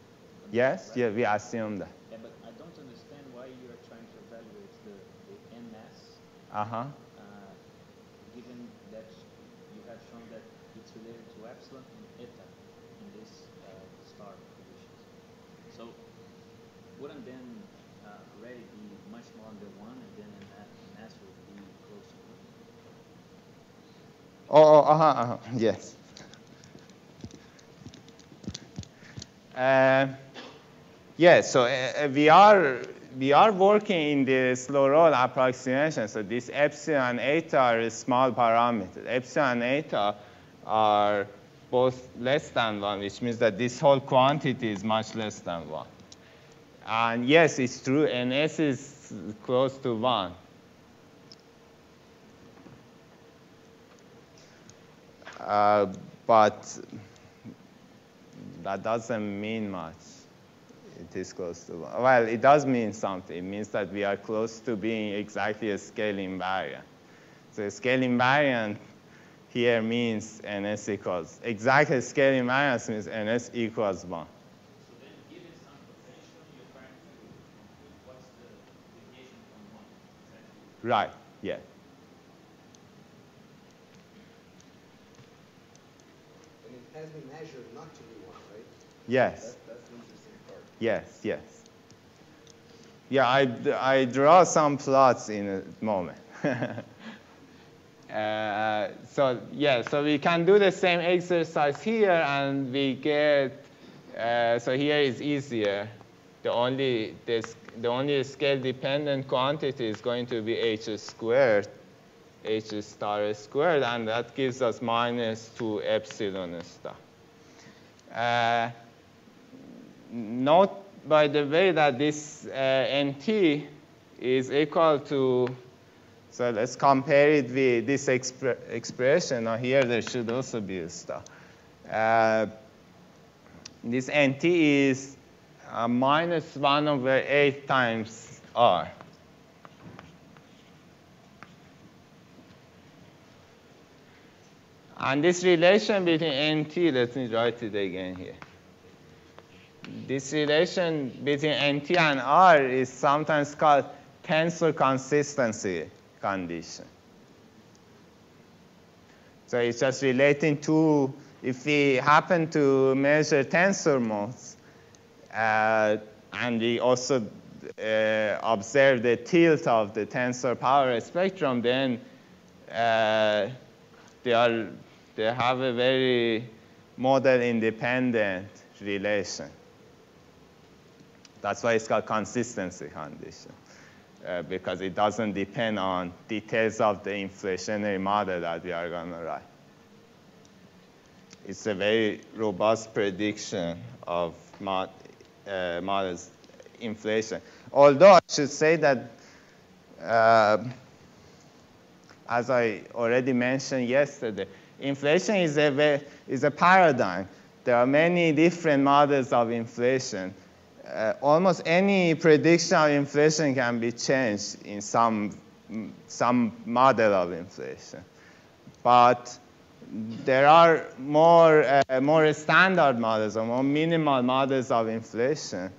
Yes, right? yeah, we assume that. Uh-huh. Uh, given that you have shown that it's related to epsilon and eta in this uh, star conditions. So wouldn't then uh, already be much more under one and then an S would be close to one? Oh, oh uh-huh, uh-huh, yes. Uh, yes, so uh, we are we are working in the slow roll approximation. So this epsilon eta are small parameters. Epsilon eta are both less than 1, which means that this whole quantity is much less than 1. And yes, it's true, and S is close to 1. Uh, but that doesn't mean much it is close to one. Well, it does mean something. It means that we are close to being exactly a scale invariant. So scale invariant here means ns equals, exactly scale invariance means ns equals 1. So then, given some potential, you're trying to compute what's the deviation from one. Exactly. Right, yeah. And it has been measured not to be one, right? Yes, That, that's the interesting part. Yes, yes. Yeah, I, I draw some plots in a moment. uh, so, yeah, so we can do the same exercise here and we get, uh, so here is easier. The only, this, the only scale dependent quantity is going to be h squared, h star squared, and that gives us minus 2 epsilon star. Uh, note, by the way, that this uh, nt is equal to, so let's compare it with this expre expression. Now here there should also be a star. Uh, this nt is uh, minus 1 over 8 times r. And this relation between nt, let me write it again here. This relation between nt and r is sometimes called tensor consistency condition. So it's just relating to, if we happen to measure tensor modes, uh, and we also uh, observe the tilt of the tensor power spectrum, then uh, they, are, they have a very model independent relation. That's why it's called consistency condition, uh, because it doesn't depend on details of the inflationary model that we are going to write. It's a very robust prediction of mod, uh, models inflation. Although I should say that, uh, as I already mentioned yesterday, inflation is a, is a paradigm. There are many different models of inflation uh, almost any prediction of inflation can be changed in some, some model of inflation. But there are more, uh, more standard models or more minimal models of inflation,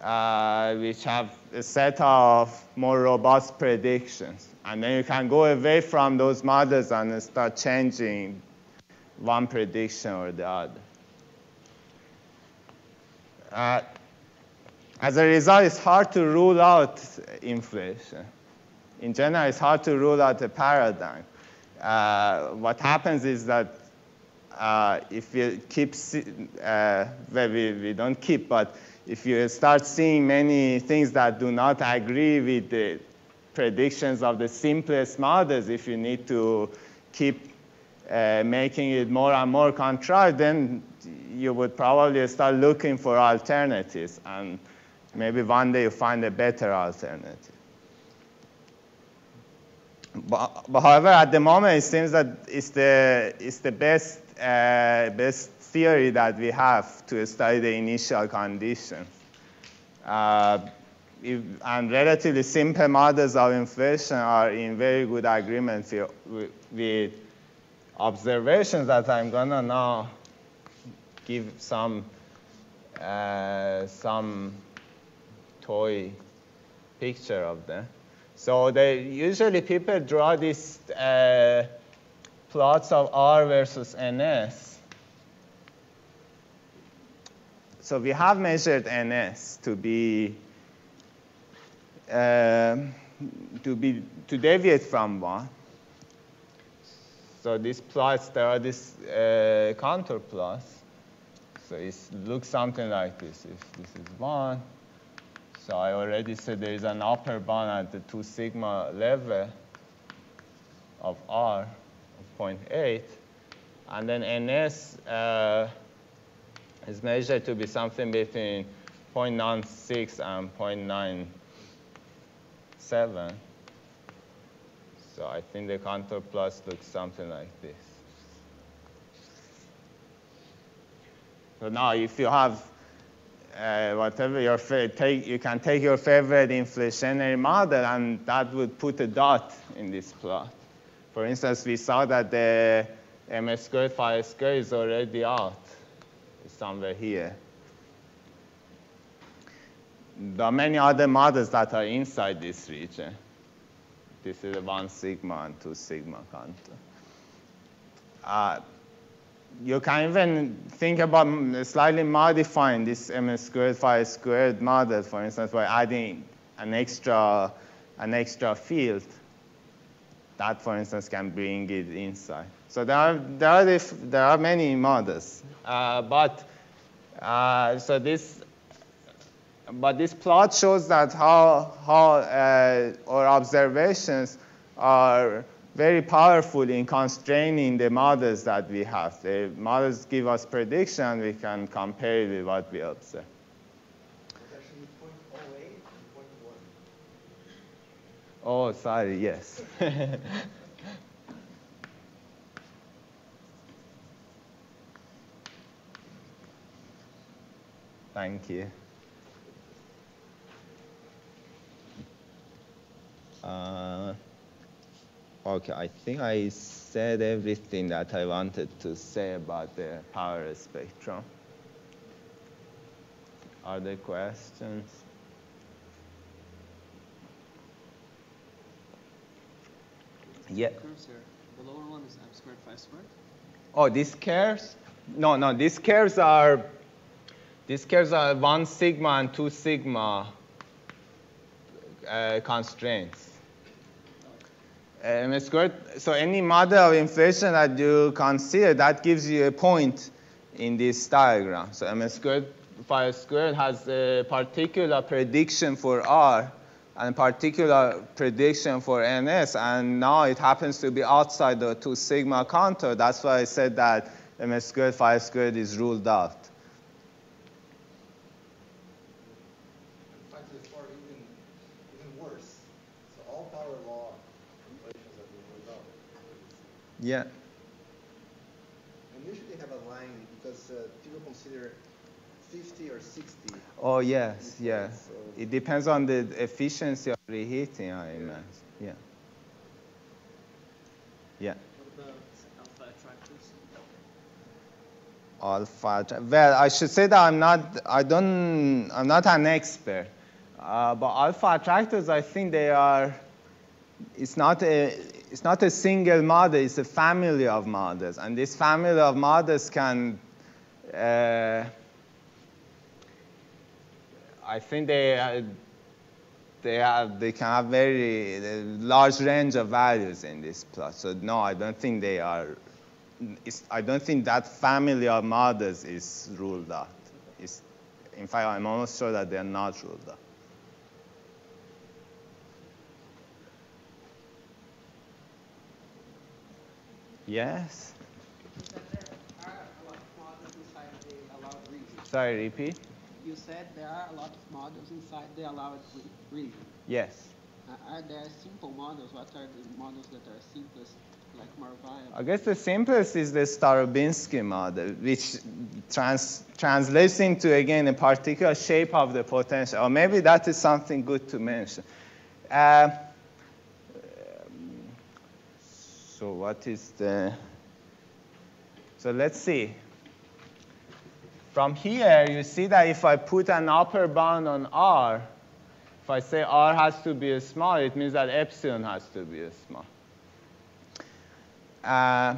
uh, which have a set of more robust predictions. And then you can go away from those models and start changing one prediction or the other. As a result, it's hard to rule out inflation. In general, it's hard to rule out a paradigm. Uh, what happens is that uh, if you keep, uh, well, we, we don't keep, but if you start seeing many things that do not agree with the predictions of the simplest models, if you need to keep uh, making it more and more contrived, then you would probably start looking for alternatives. And maybe one day you find a better alternative. But, but, however, at the moment, it seems that it's the, it's the best, uh, best theory that we have to study the initial conditions. Uh, if, and relatively simple models of inflation are in very good agreement with, with observations that I'm going to now give some, uh, some toy picture of them. So they usually people draw these uh, plots of R versus NS. So we have measured NS to be uh, to be to deviate from one. So these plots, there are these uh, contour plots. So it looks something like this. If this is one, so I already said there is an upper bound at the 2 sigma level of R of 0.8. And then NS uh, is measured to be something between 0.96 and 0.97. So I think the contour plus looks something like this. So now if you have uh, whatever your take, you can take your favorite inflationary model and that would put a dot in this plot. For instance, we saw that the m squared phi squared is already out. It's somewhere here. There are many other models that are inside this region. This is a 1 sigma and 2 sigma contour. Uh, you can even think about slightly modifying this m squared phi squared model, for instance, by adding an extra, an extra field. That, for instance, can bring it inside. So there are, there are, there are many models. Uh, but uh, so this, but this plot shows that how, how uh, our observations are very powerful in constraining the models that we have. The models give us prediction, we can compare it with what we observe. Oh, sorry, yes. Thank you. Uh, Okay, I think I said everything that I wanted to say about the power spectrum. Are there questions? Yeah. The lower one is m squared phi squared. Oh, these curves? No, no. These curves are these curves are one sigma and two sigma uh, constraints Uh, m squared. So any model of inflation that you consider, that gives you a point in this diagram. So m squared phi squared has a particular prediction for r and particular prediction for ns, and now it happens to be outside the 2 sigma contour. That's why I said that m squared phi squared is ruled out. Yeah. And usually have a line because uh, people consider 50 or 60. Oh, yes, yeah. So it depends on the efficiency of reheating, I imagine. Yeah. Yeah. What about alpha attractors? Alpha. attractors? Well, I should say that I'm not. I don't. I'm not an expert. Uh, but alpha attractors, I think they are. It's not a it's not a single mother, it's a family of mothers. And this family of mothers can, uh, I think they, uh, they, have, they can have very large range of values in this plot. So no, I don't think they are, I don't think that family of mothers is ruled out. It's, in fact, I'm almost sure that they're not ruled out. Yes. Sorry, repeat. You said there are a lot of models inside the allowed region. Yes. Uh, are there are simple models? What are the models that are simplest, like more viable? I guess the simplest is the Starobinsky model, which trans translates into, again, a particular shape of the potential. Or maybe that is something good to mention. Uh, so what is the, so let's see. From here, you see that if I put an upper bound on R, if I say R has to be a small, it means that epsilon has to be small. Uh,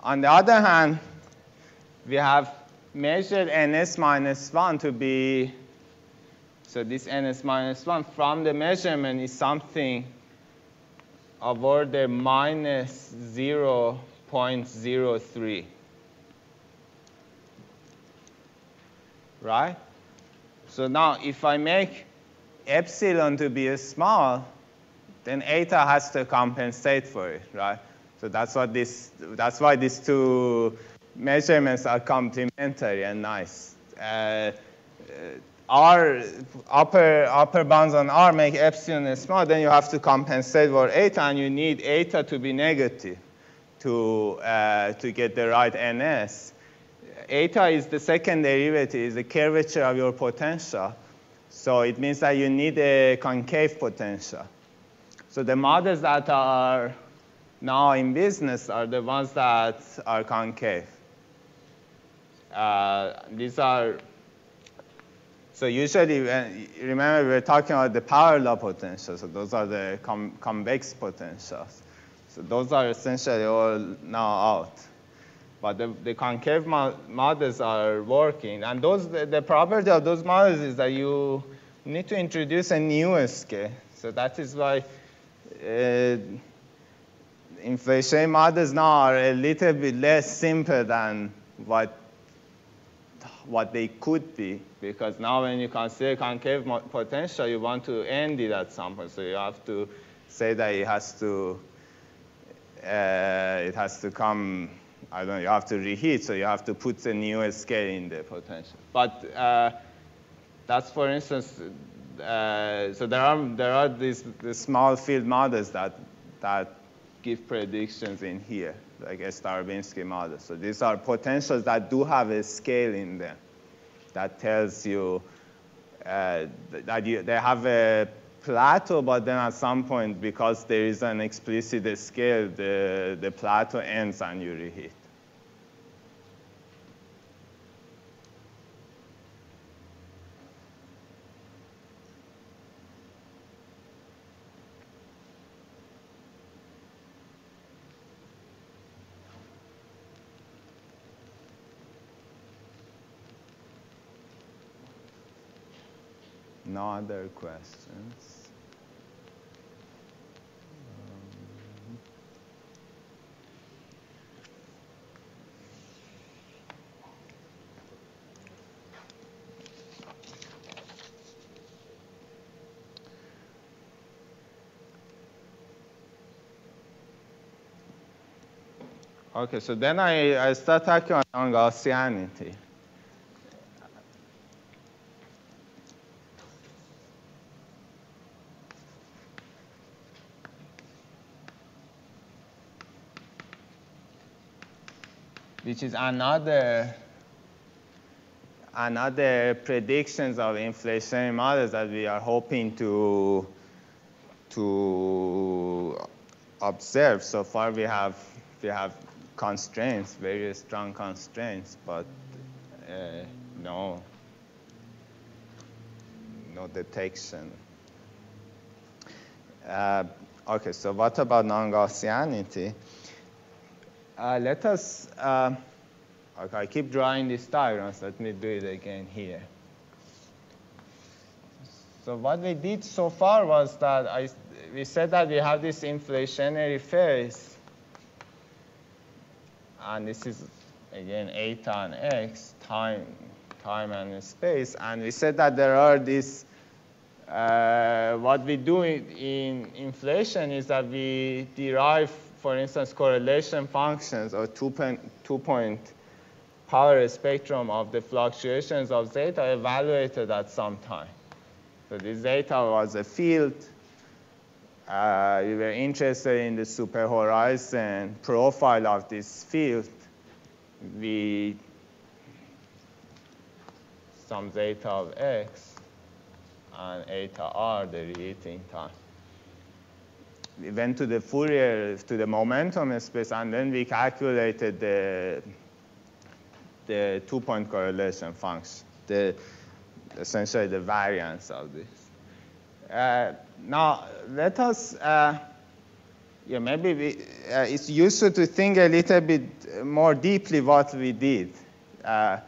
on the other hand, we have measured ns minus 1 to be, so this ns minus 1 from the measurement is something of order minus 0.03. Right? So now if I make epsilon to be small, then eta has to compensate for it, right? So that's what this that's why these two measurements are complementary and nice. Uh, R upper upper bounds on R make epsilon small, then you have to compensate for eta, and you need eta to be negative to uh, to get the right ns. Eta is the second derivative, is the curvature of your potential. So it means that you need a concave potential. So the models that are now in business are the ones that are concave. Uh, these are, so usually, when, remember we were talking about the power law potentials, so those are the com convex potentials. So those are essentially all now out. But the, the concave mo models are working. And those, the, the property of those models is that you need to introduce a new scale. So that is why uh, inflation models now are a little bit less simple than what what they could be because now when you consider concave potential, you want to end it at some point. So you have to say that it has to uh, it has to come. I don't know. You have to reheat, so you have to put a new scale in the potential. But uh, that's for instance. Uh, so there are there are these, these small field models that that give predictions in here like a Starobinsky model. So these are potentials that do have a scale in them that tells you uh, that you, they have a plateau, but then at some point, because there is an explicit scale, the, the plateau ends and you reheat. No other questions? Um, Okay, so then I, I start talking on Gaussianity. Which is another another predictions of inflation models that we are hoping to to observe. So far, we have we have constraints, very strong constraints, but uh, no no detection. Uh, okay, so what about non-Gaussianity? Uh, let us, uh, okay, I keep drawing these diagrams. Let me do it again here. So what we did so far was that I, we said that we have this inflationary phase. And this is, again, eta and x, time, time and space. And we said that there are these, uh, what we do in, in inflation is that we derive for instance, correlation functions or two-point two point power spectrum of the fluctuations of zeta evaluated at some time. So this zeta was a field. Uh, we were interested in the superhorizon profile of this field. We some zeta of x and eta r, the reheating time we went to the Fourier, to the momentum space, and then we calculated the, the two-point correlation function, the, essentially the variance of this. Uh, now, let us, uh, yeah, maybe we, uh, it's useful to think a little bit more deeply what we did. Uh,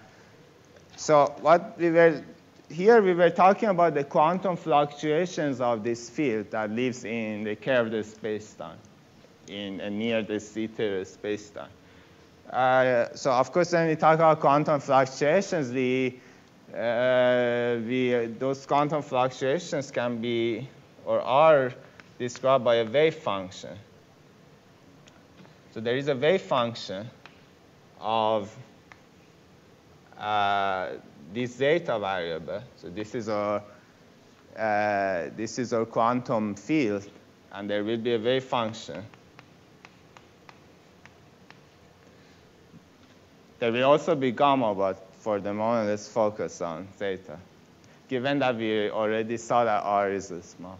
so what we were here we were talking about the quantum fluctuations of this field that lives in the curved spacetime, in near de Sitter spacetime. Uh, so of course, when we talk about quantum fluctuations, we, uh, we, those quantum fluctuations can be or are described by a wave function. So there is a wave function of uh, this zeta variable. So this is our uh, this is our quantum field, and there will be a wave function. There will also be gamma, but for the moment, let's focus on zeta, given that we already saw that r is small.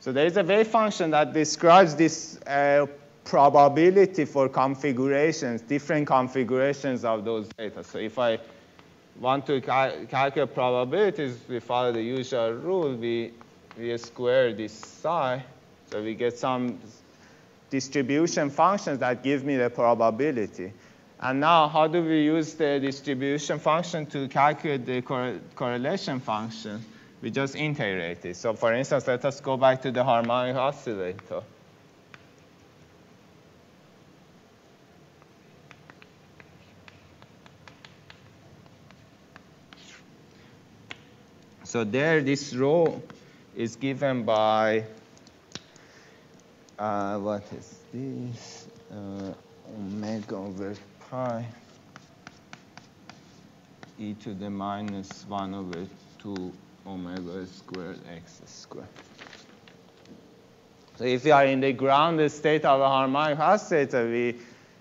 So there is a wave function that describes this uh, probability for configurations, different configurations of those zeta. So if I want to cal calculate probabilities, we follow the usual rule. We, we square this psi, so we get some distribution functions that give me the probability. And now, how do we use the distribution function to calculate the cor correlation function? We just integrate it. So for instance, let us go back to the harmonic oscillator. So there, this rho is given by, uh, what is this? Uh, omega over pi e to the minus 1 over 2 omega squared x squared. So if we are in the grounded state of a harmonic oscillator, we,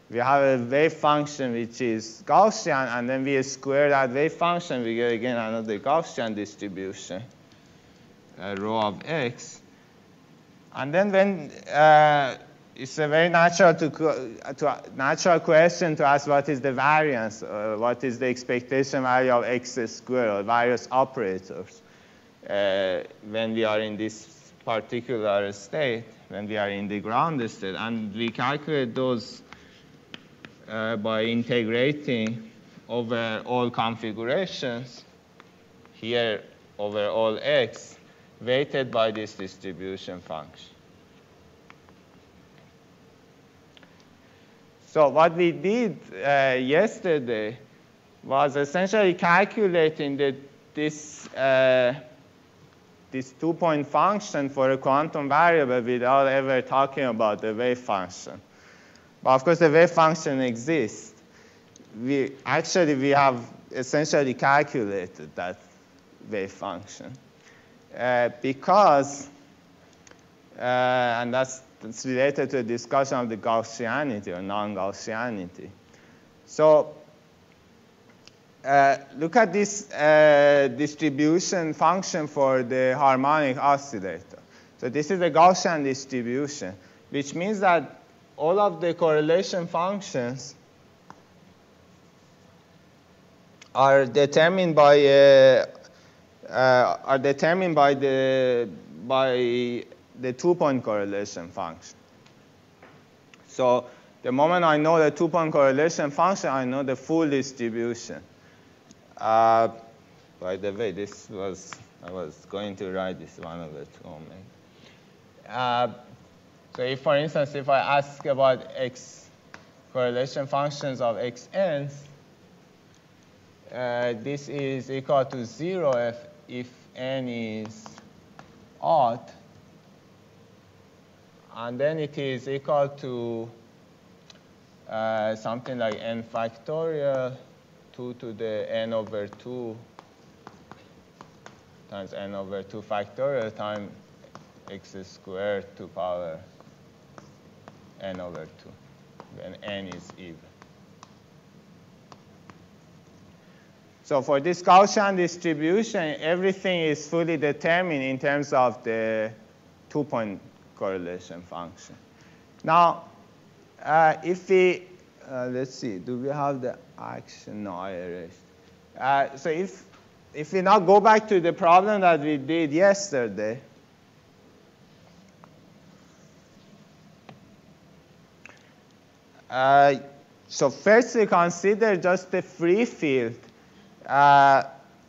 we have a wave function which is Gaussian, and then we square that wave function, we get again another Gaussian distribution, a rho of x. And then when uh, it's a very natural to, to natural question to ask what is the variance, uh, what is the expectation value of x squared or various operators uh, when we are in this particular state, when we are in the ground state, and we calculate those uh, by integrating over all configurations here over all x weighted by this distribution function. So what we did uh, yesterday was essentially calculating the, this, uh, this two-point function for a quantum variable without ever talking about the wave function. But of course, the wave function exists. We, actually, we have essentially calculated that wave function. Uh, because, uh, and that's it's related to the discussion of the Gaussianity or non-Gaussianity. So uh, look at this uh, distribution function for the harmonic oscillator. So this is a Gaussian distribution, which means that all of the correlation functions are determined by uh, uh are determined by the by the two-point correlation function. So the moment I know the two-point correlation function, I know the full distribution. Uh, by the way, this was, I was going to write this one over two omega. So if, for instance, if I ask about x correlation functions of xn's, uh, this is equal to 0 if, if n is odd and then it is equal to uh, something like n factorial 2 to the n over 2 times n over 2 factorial times x squared to power n over 2 when n is even. So for this Gaussian distribution, everything is fully determined in terms of the two-point correlation function. Now, uh, if we, uh, let's see, do we have the action? No, I erased. Uh, so if, if we now go back to the problem that we did yesterday, uh, so first we consider just the free field uh,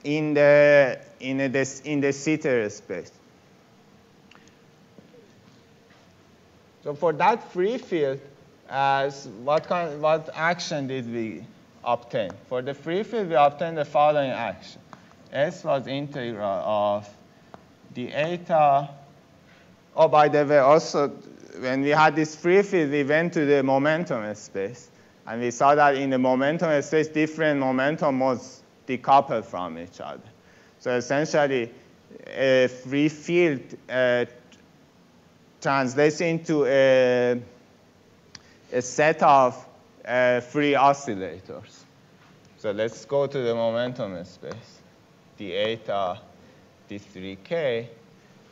in the in the in de Sitter space. So for that free field, as what, kind, what action did we obtain? For the free field, we obtained the following action. S was integral of the eta. Oh, by the way, also, when we had this free field, we went to the momentum space. And we saw that in the momentum space, different momentum modes decoupled from each other. So essentially, a free field uh, translates into a, a set of uh, free oscillators. So let's go to the momentum space, the eta d3k.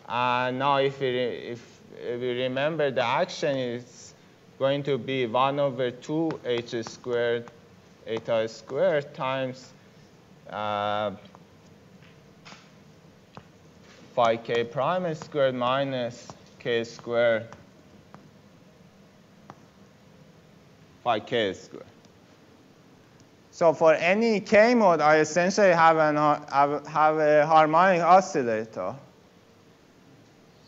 And now if we, if we remember the action is going to be 1 over 2 h squared eta squared times uh, phi k prime squared minus k squared phi k squared. So for any k mode, I essentially have, an, have, have a harmonic oscillator.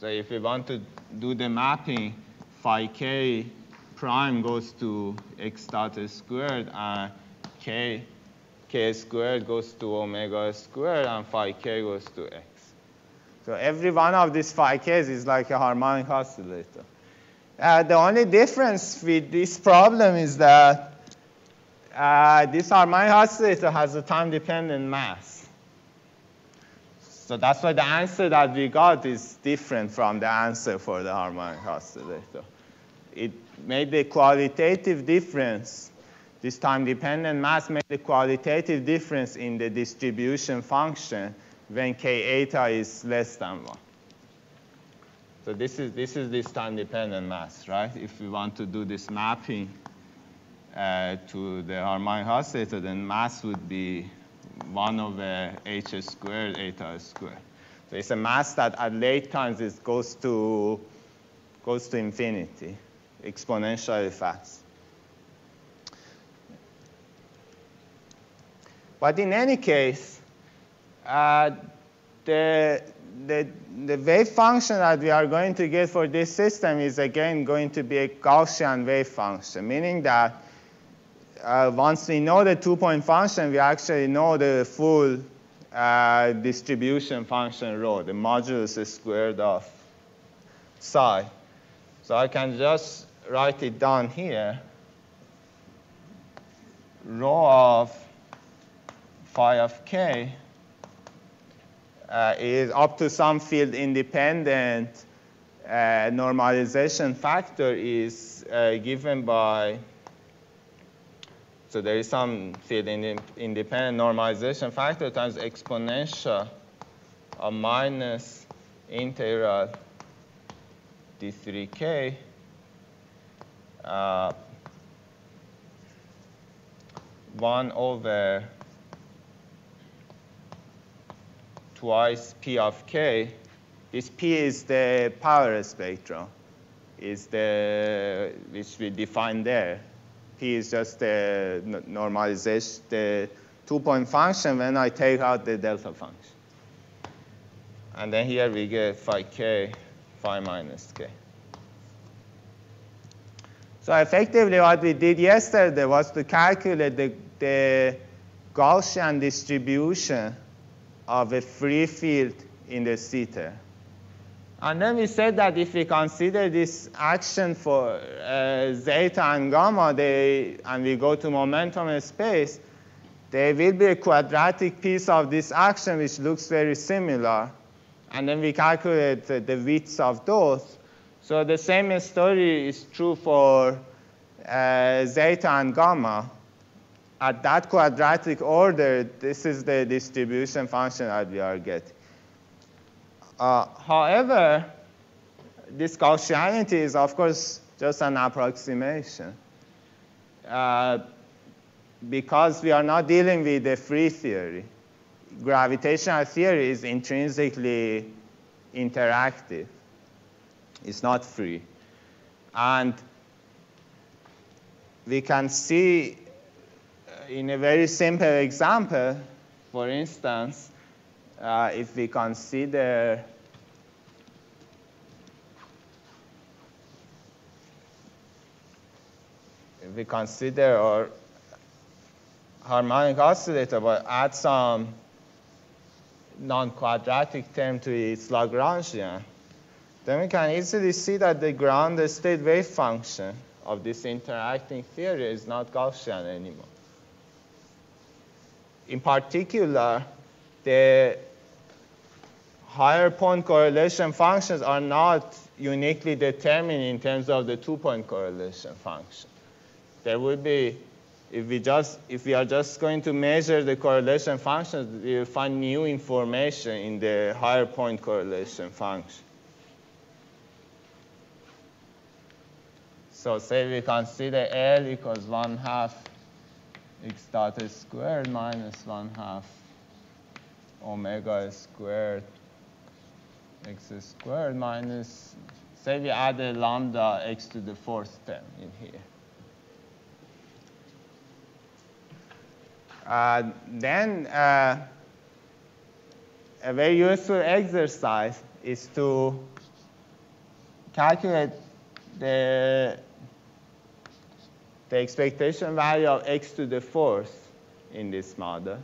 So if we want to do the mapping, phi k prime goes to x dot squared and k, k squared goes to omega squared and phi k goes to x. So every one of these phi k's is like a harmonic oscillator. Uh, the only difference with this problem is that uh, this harmonic oscillator has a time-dependent mass. So that's why the answer that we got is different from the answer for the harmonic oscillator. It made the qualitative difference. This time-dependent mass made the qualitative difference in the distribution function when k eta is less than 1. So this is, this is this time-dependent mass, right? If we want to do this mapping uh, to the harmonic oscillator, then mass would be 1 over h squared eta squared. So it's a mass that at late times it goes to, goes to infinity, exponentially fast. But in any case, uh, the, the, the wave function that we are going to get for this system is again going to be a Gaussian wave function, meaning that uh, once we know the two-point function, we actually know the full uh, distribution function rho, the modulus squared of psi. So I can just write it down here. Rho of phi of k uh, is up to some field independent uh, normalization factor is uh, given by so there is some field independent normalization factor times exponential of minus integral d3k uh, 1 over twice p of k. This p is the power spectrum, is the which we define there. P is just the normalization, the two-point function when I take out the delta function. And then here we get phi k, phi minus k. So effectively what we did yesterday was to calculate the, the Gaussian distribution of a free field in de Sitter. And then we said that if we consider this action for uh, zeta and gamma, they, and we go to momentum space, there will be a quadratic piece of this action which looks very similar. And then we calculate the, the widths of those. So the same story is true for uh, zeta and gamma at that quadratic order, this is the distribution function that we are getting. Uh, however, this Gaussianity is, of course, just an approximation. Uh, because we are not dealing with the free theory. Gravitational theory is intrinsically interactive. It's not free. And we can see in a very simple example, for instance, uh, if we consider if we consider our harmonic oscillator but add some non-quadratic term to its Lagrangian, then we can easily see that the ground state wave function of this interacting theory is not Gaussian anymore. In particular, the higher point correlation functions are not uniquely determined in terms of the two-point correlation function. There will be, if we just, if we are just going to measure the correlation functions, we will find new information in the higher point correlation function. So say we consider L equals 1 half x dot squared minus 1 half omega squared x squared minus, say we add a lambda x to the fourth term in here. Uh, then uh, a very useful exercise is to calculate the, the expectation value of x to the fourth in this model.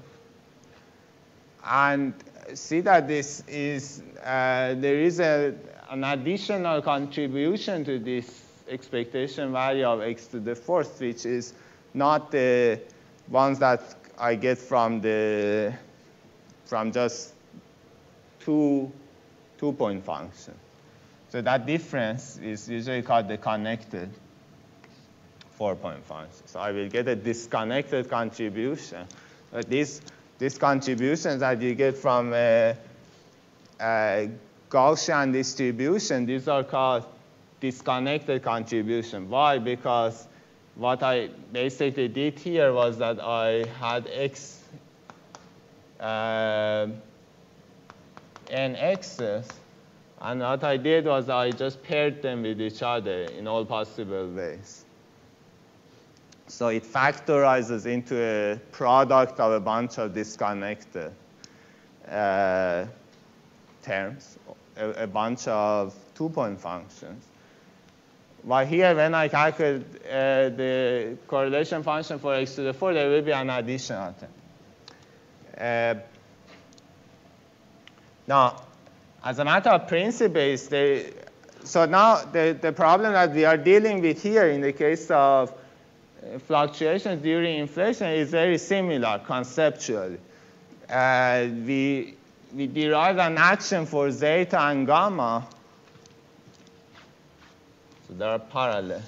And see that this is, uh, there is a, an additional contribution to this expectation value of x to the fourth, which is not the ones that I get from the, from just two, two point function. So that difference is usually called the connected four point function. So I will get a disconnected contribution. But this these contributions that you get from a, a Gaussian distribution, these are called disconnected contribution. Why? Because what I basically did here was that I had x uh, n x's, and what I did was I just paired them with each other in all possible ways. So it factorizes into a product of a bunch of disconnected uh, terms, a, a, bunch of two-point functions. While here, when I calculate uh, the correlation function for x to the 4, there will be an additional term. Uh, now, as a matter of principle, so now the, the problem that we are dealing with here in the case of fluctuations during inflation is very similar conceptually. Uh, we, we derive an action for zeta and gamma. So there are parallels.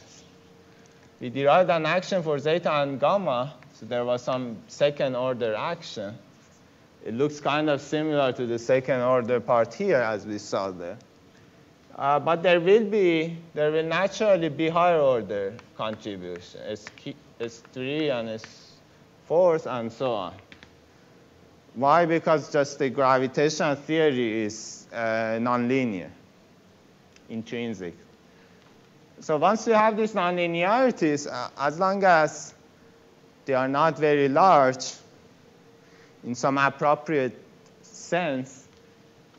We derived an action for zeta and gamma, so there was some second order action. It looks kind of similar to the second order part here as we saw there. Uh, but there will be, there will naturally be higher order contribution, S, S3 and S4 and so on. Why? Because just the gravitational theory is uh, nonlinear, intrinsic. So once you have these nonlinearities, uh, as long as they are not very large, in some appropriate sense,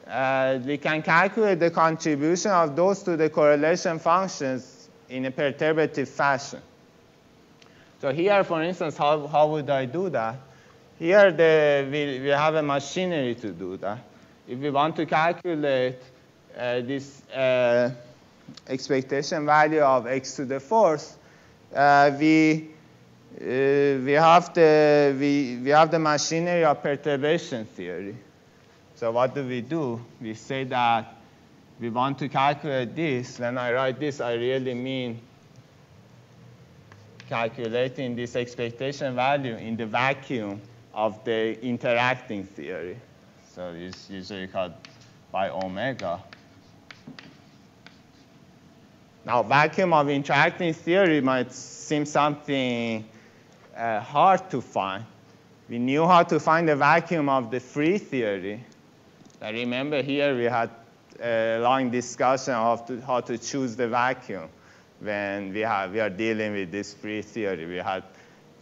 uh, we can calculate the contribution of those to the correlation functions in a perturbative fashion. So here, for instance, how, how would I do that? Here the, we, we have a machinery to do that. If we want to calculate uh, this uh, expectation value of x to the fourth, we, uh, we, have the, we, we have the machinery of perturbation theory. So what do we do? We say that we want to calculate this. When I write this, I really mean calculating this expectation value in the vacuum of the interacting theory. So it's usually called by omega. Now, vacuum of interacting theory might seem something uh, hard to find. We knew how to find the vacuum of the free theory. I remember here we had a long discussion of to, how to choose the vacuum when we, have, we are dealing with this free theory. We had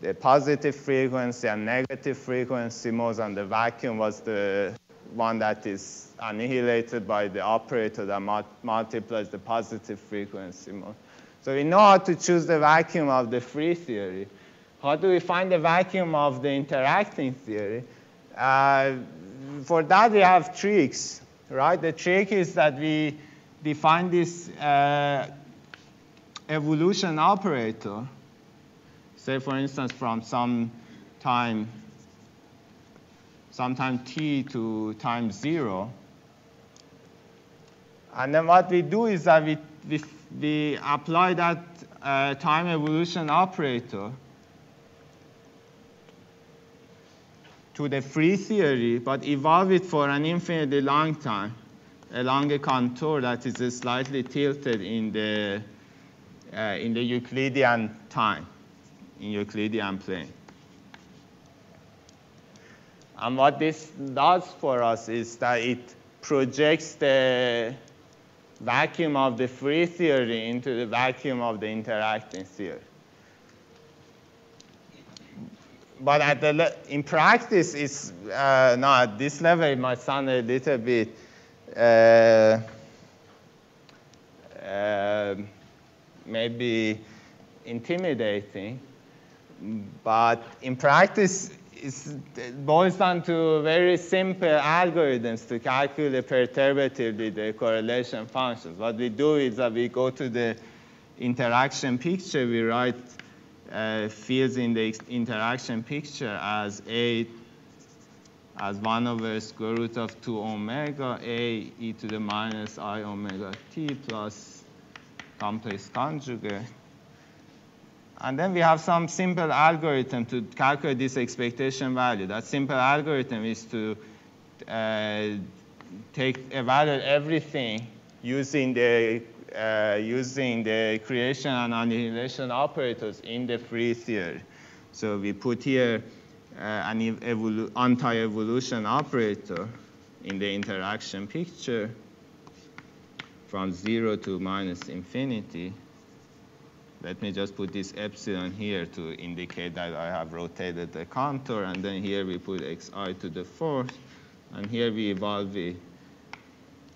the positive frequency and negative frequency modes, and the vacuum was the one that is annihilated by the operator that multiplies the positive frequency mode. So we know how to choose the vacuum of the free theory. How do we find the vacuum of the interacting theory? Uh, for that, we have tricks, right? The trick is that we define this uh, evolution operator, say for instance from some time, sometime t to time zero. And then what we do is that we, we, we apply that uh, time evolution operator to the free theory, but evolve it for an infinitely long time along a contour that is slightly tilted in the uh, in the Euclidean time, in Euclidean plane. And what this does for us is that it projects the vacuum of the free theory into the vacuum of the interacting theory. But at the in practice, it's uh, no, at this level, it might sound a little bit uh, uh, maybe intimidating. But in practice, it boils down to very simple algorithms to calculate perturbatively the correlation functions. What we do is that we go to the interaction picture, we write uh, fields in the interaction picture as A as 1 over square root of 2 omega A e to the minus i omega t plus complex conjugate. And then we have some simple algorithm to calculate this expectation value. That simple algorithm is to uh, take evaluate everything using the uh, using the creation and annihilation operators in the free theory. So we put here uh, an evolu anti-evolution operator in the interaction picture from 0 to minus infinity. Let me just put this epsilon here to indicate that I have rotated the contour, and then here we put xi to the fourth, and here we evolve it,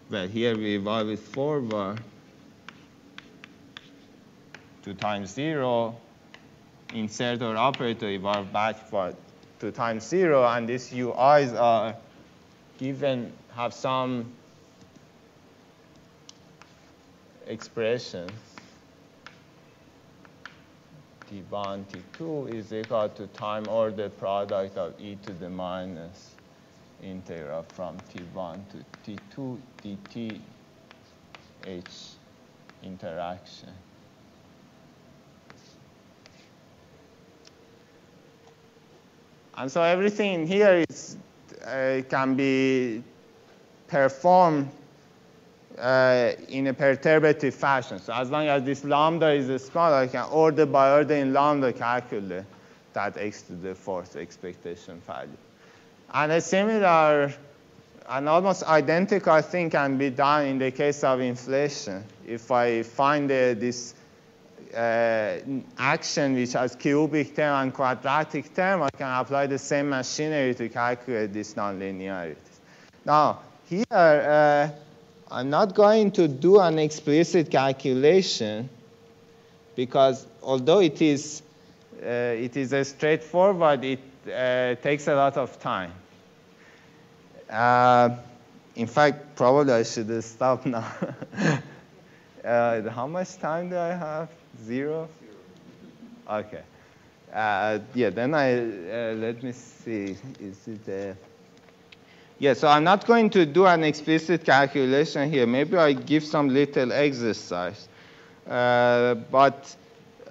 well, here we evolve it forward to times zero, insert our operator, evolve backward to times zero, and these ui's are given, have some expression. t1, t2 is equal to time order product of e to the minus integral from t1 to t2 dt h interaction. And so everything here is, uh, can be performed uh, in a perturbative fashion. So as long as this lambda is small, I can order by order in lambda calculate that x to the fourth expectation value. And a similar, an almost identical thing can be done in the case of inflation. If I find uh, this action which has cubic term and quadratic term, I can apply the same machinery to calculate these nonlinearities. Now, here, uh, I'm not going to do an explicit calculation because although it is, uh, it is a straightforward, it uh, takes a lot of time. Uh, in fact, probably I should stop now. How much time do I have? Zero? Okay. Uh, yeah, then I, uh, let me see, is it yeah, so I'm not going to do an explicit calculation here. Maybe I give some little exercise. Uh, but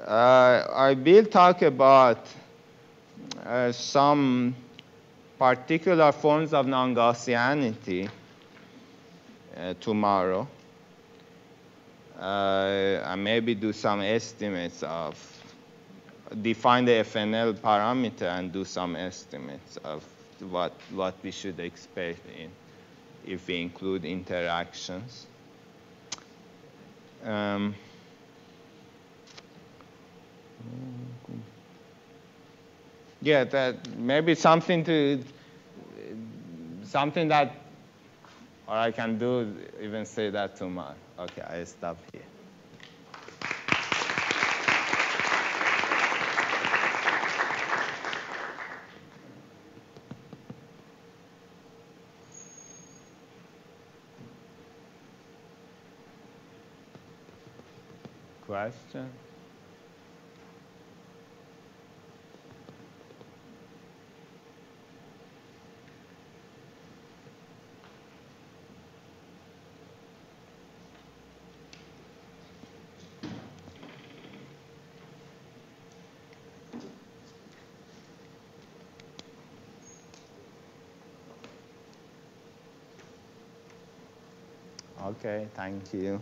uh, I will talk about uh, some particular forms of non-Gaussianity uh, tomorrow. Uh, maybe do some estimates of, define the FNL parameter and do some estimates of what, what we should expect in, if we include interactions. Um, yeah, that maybe something to something that, or I can do even say that tomorrow. Okay, I stop here. question? Okay, thank you.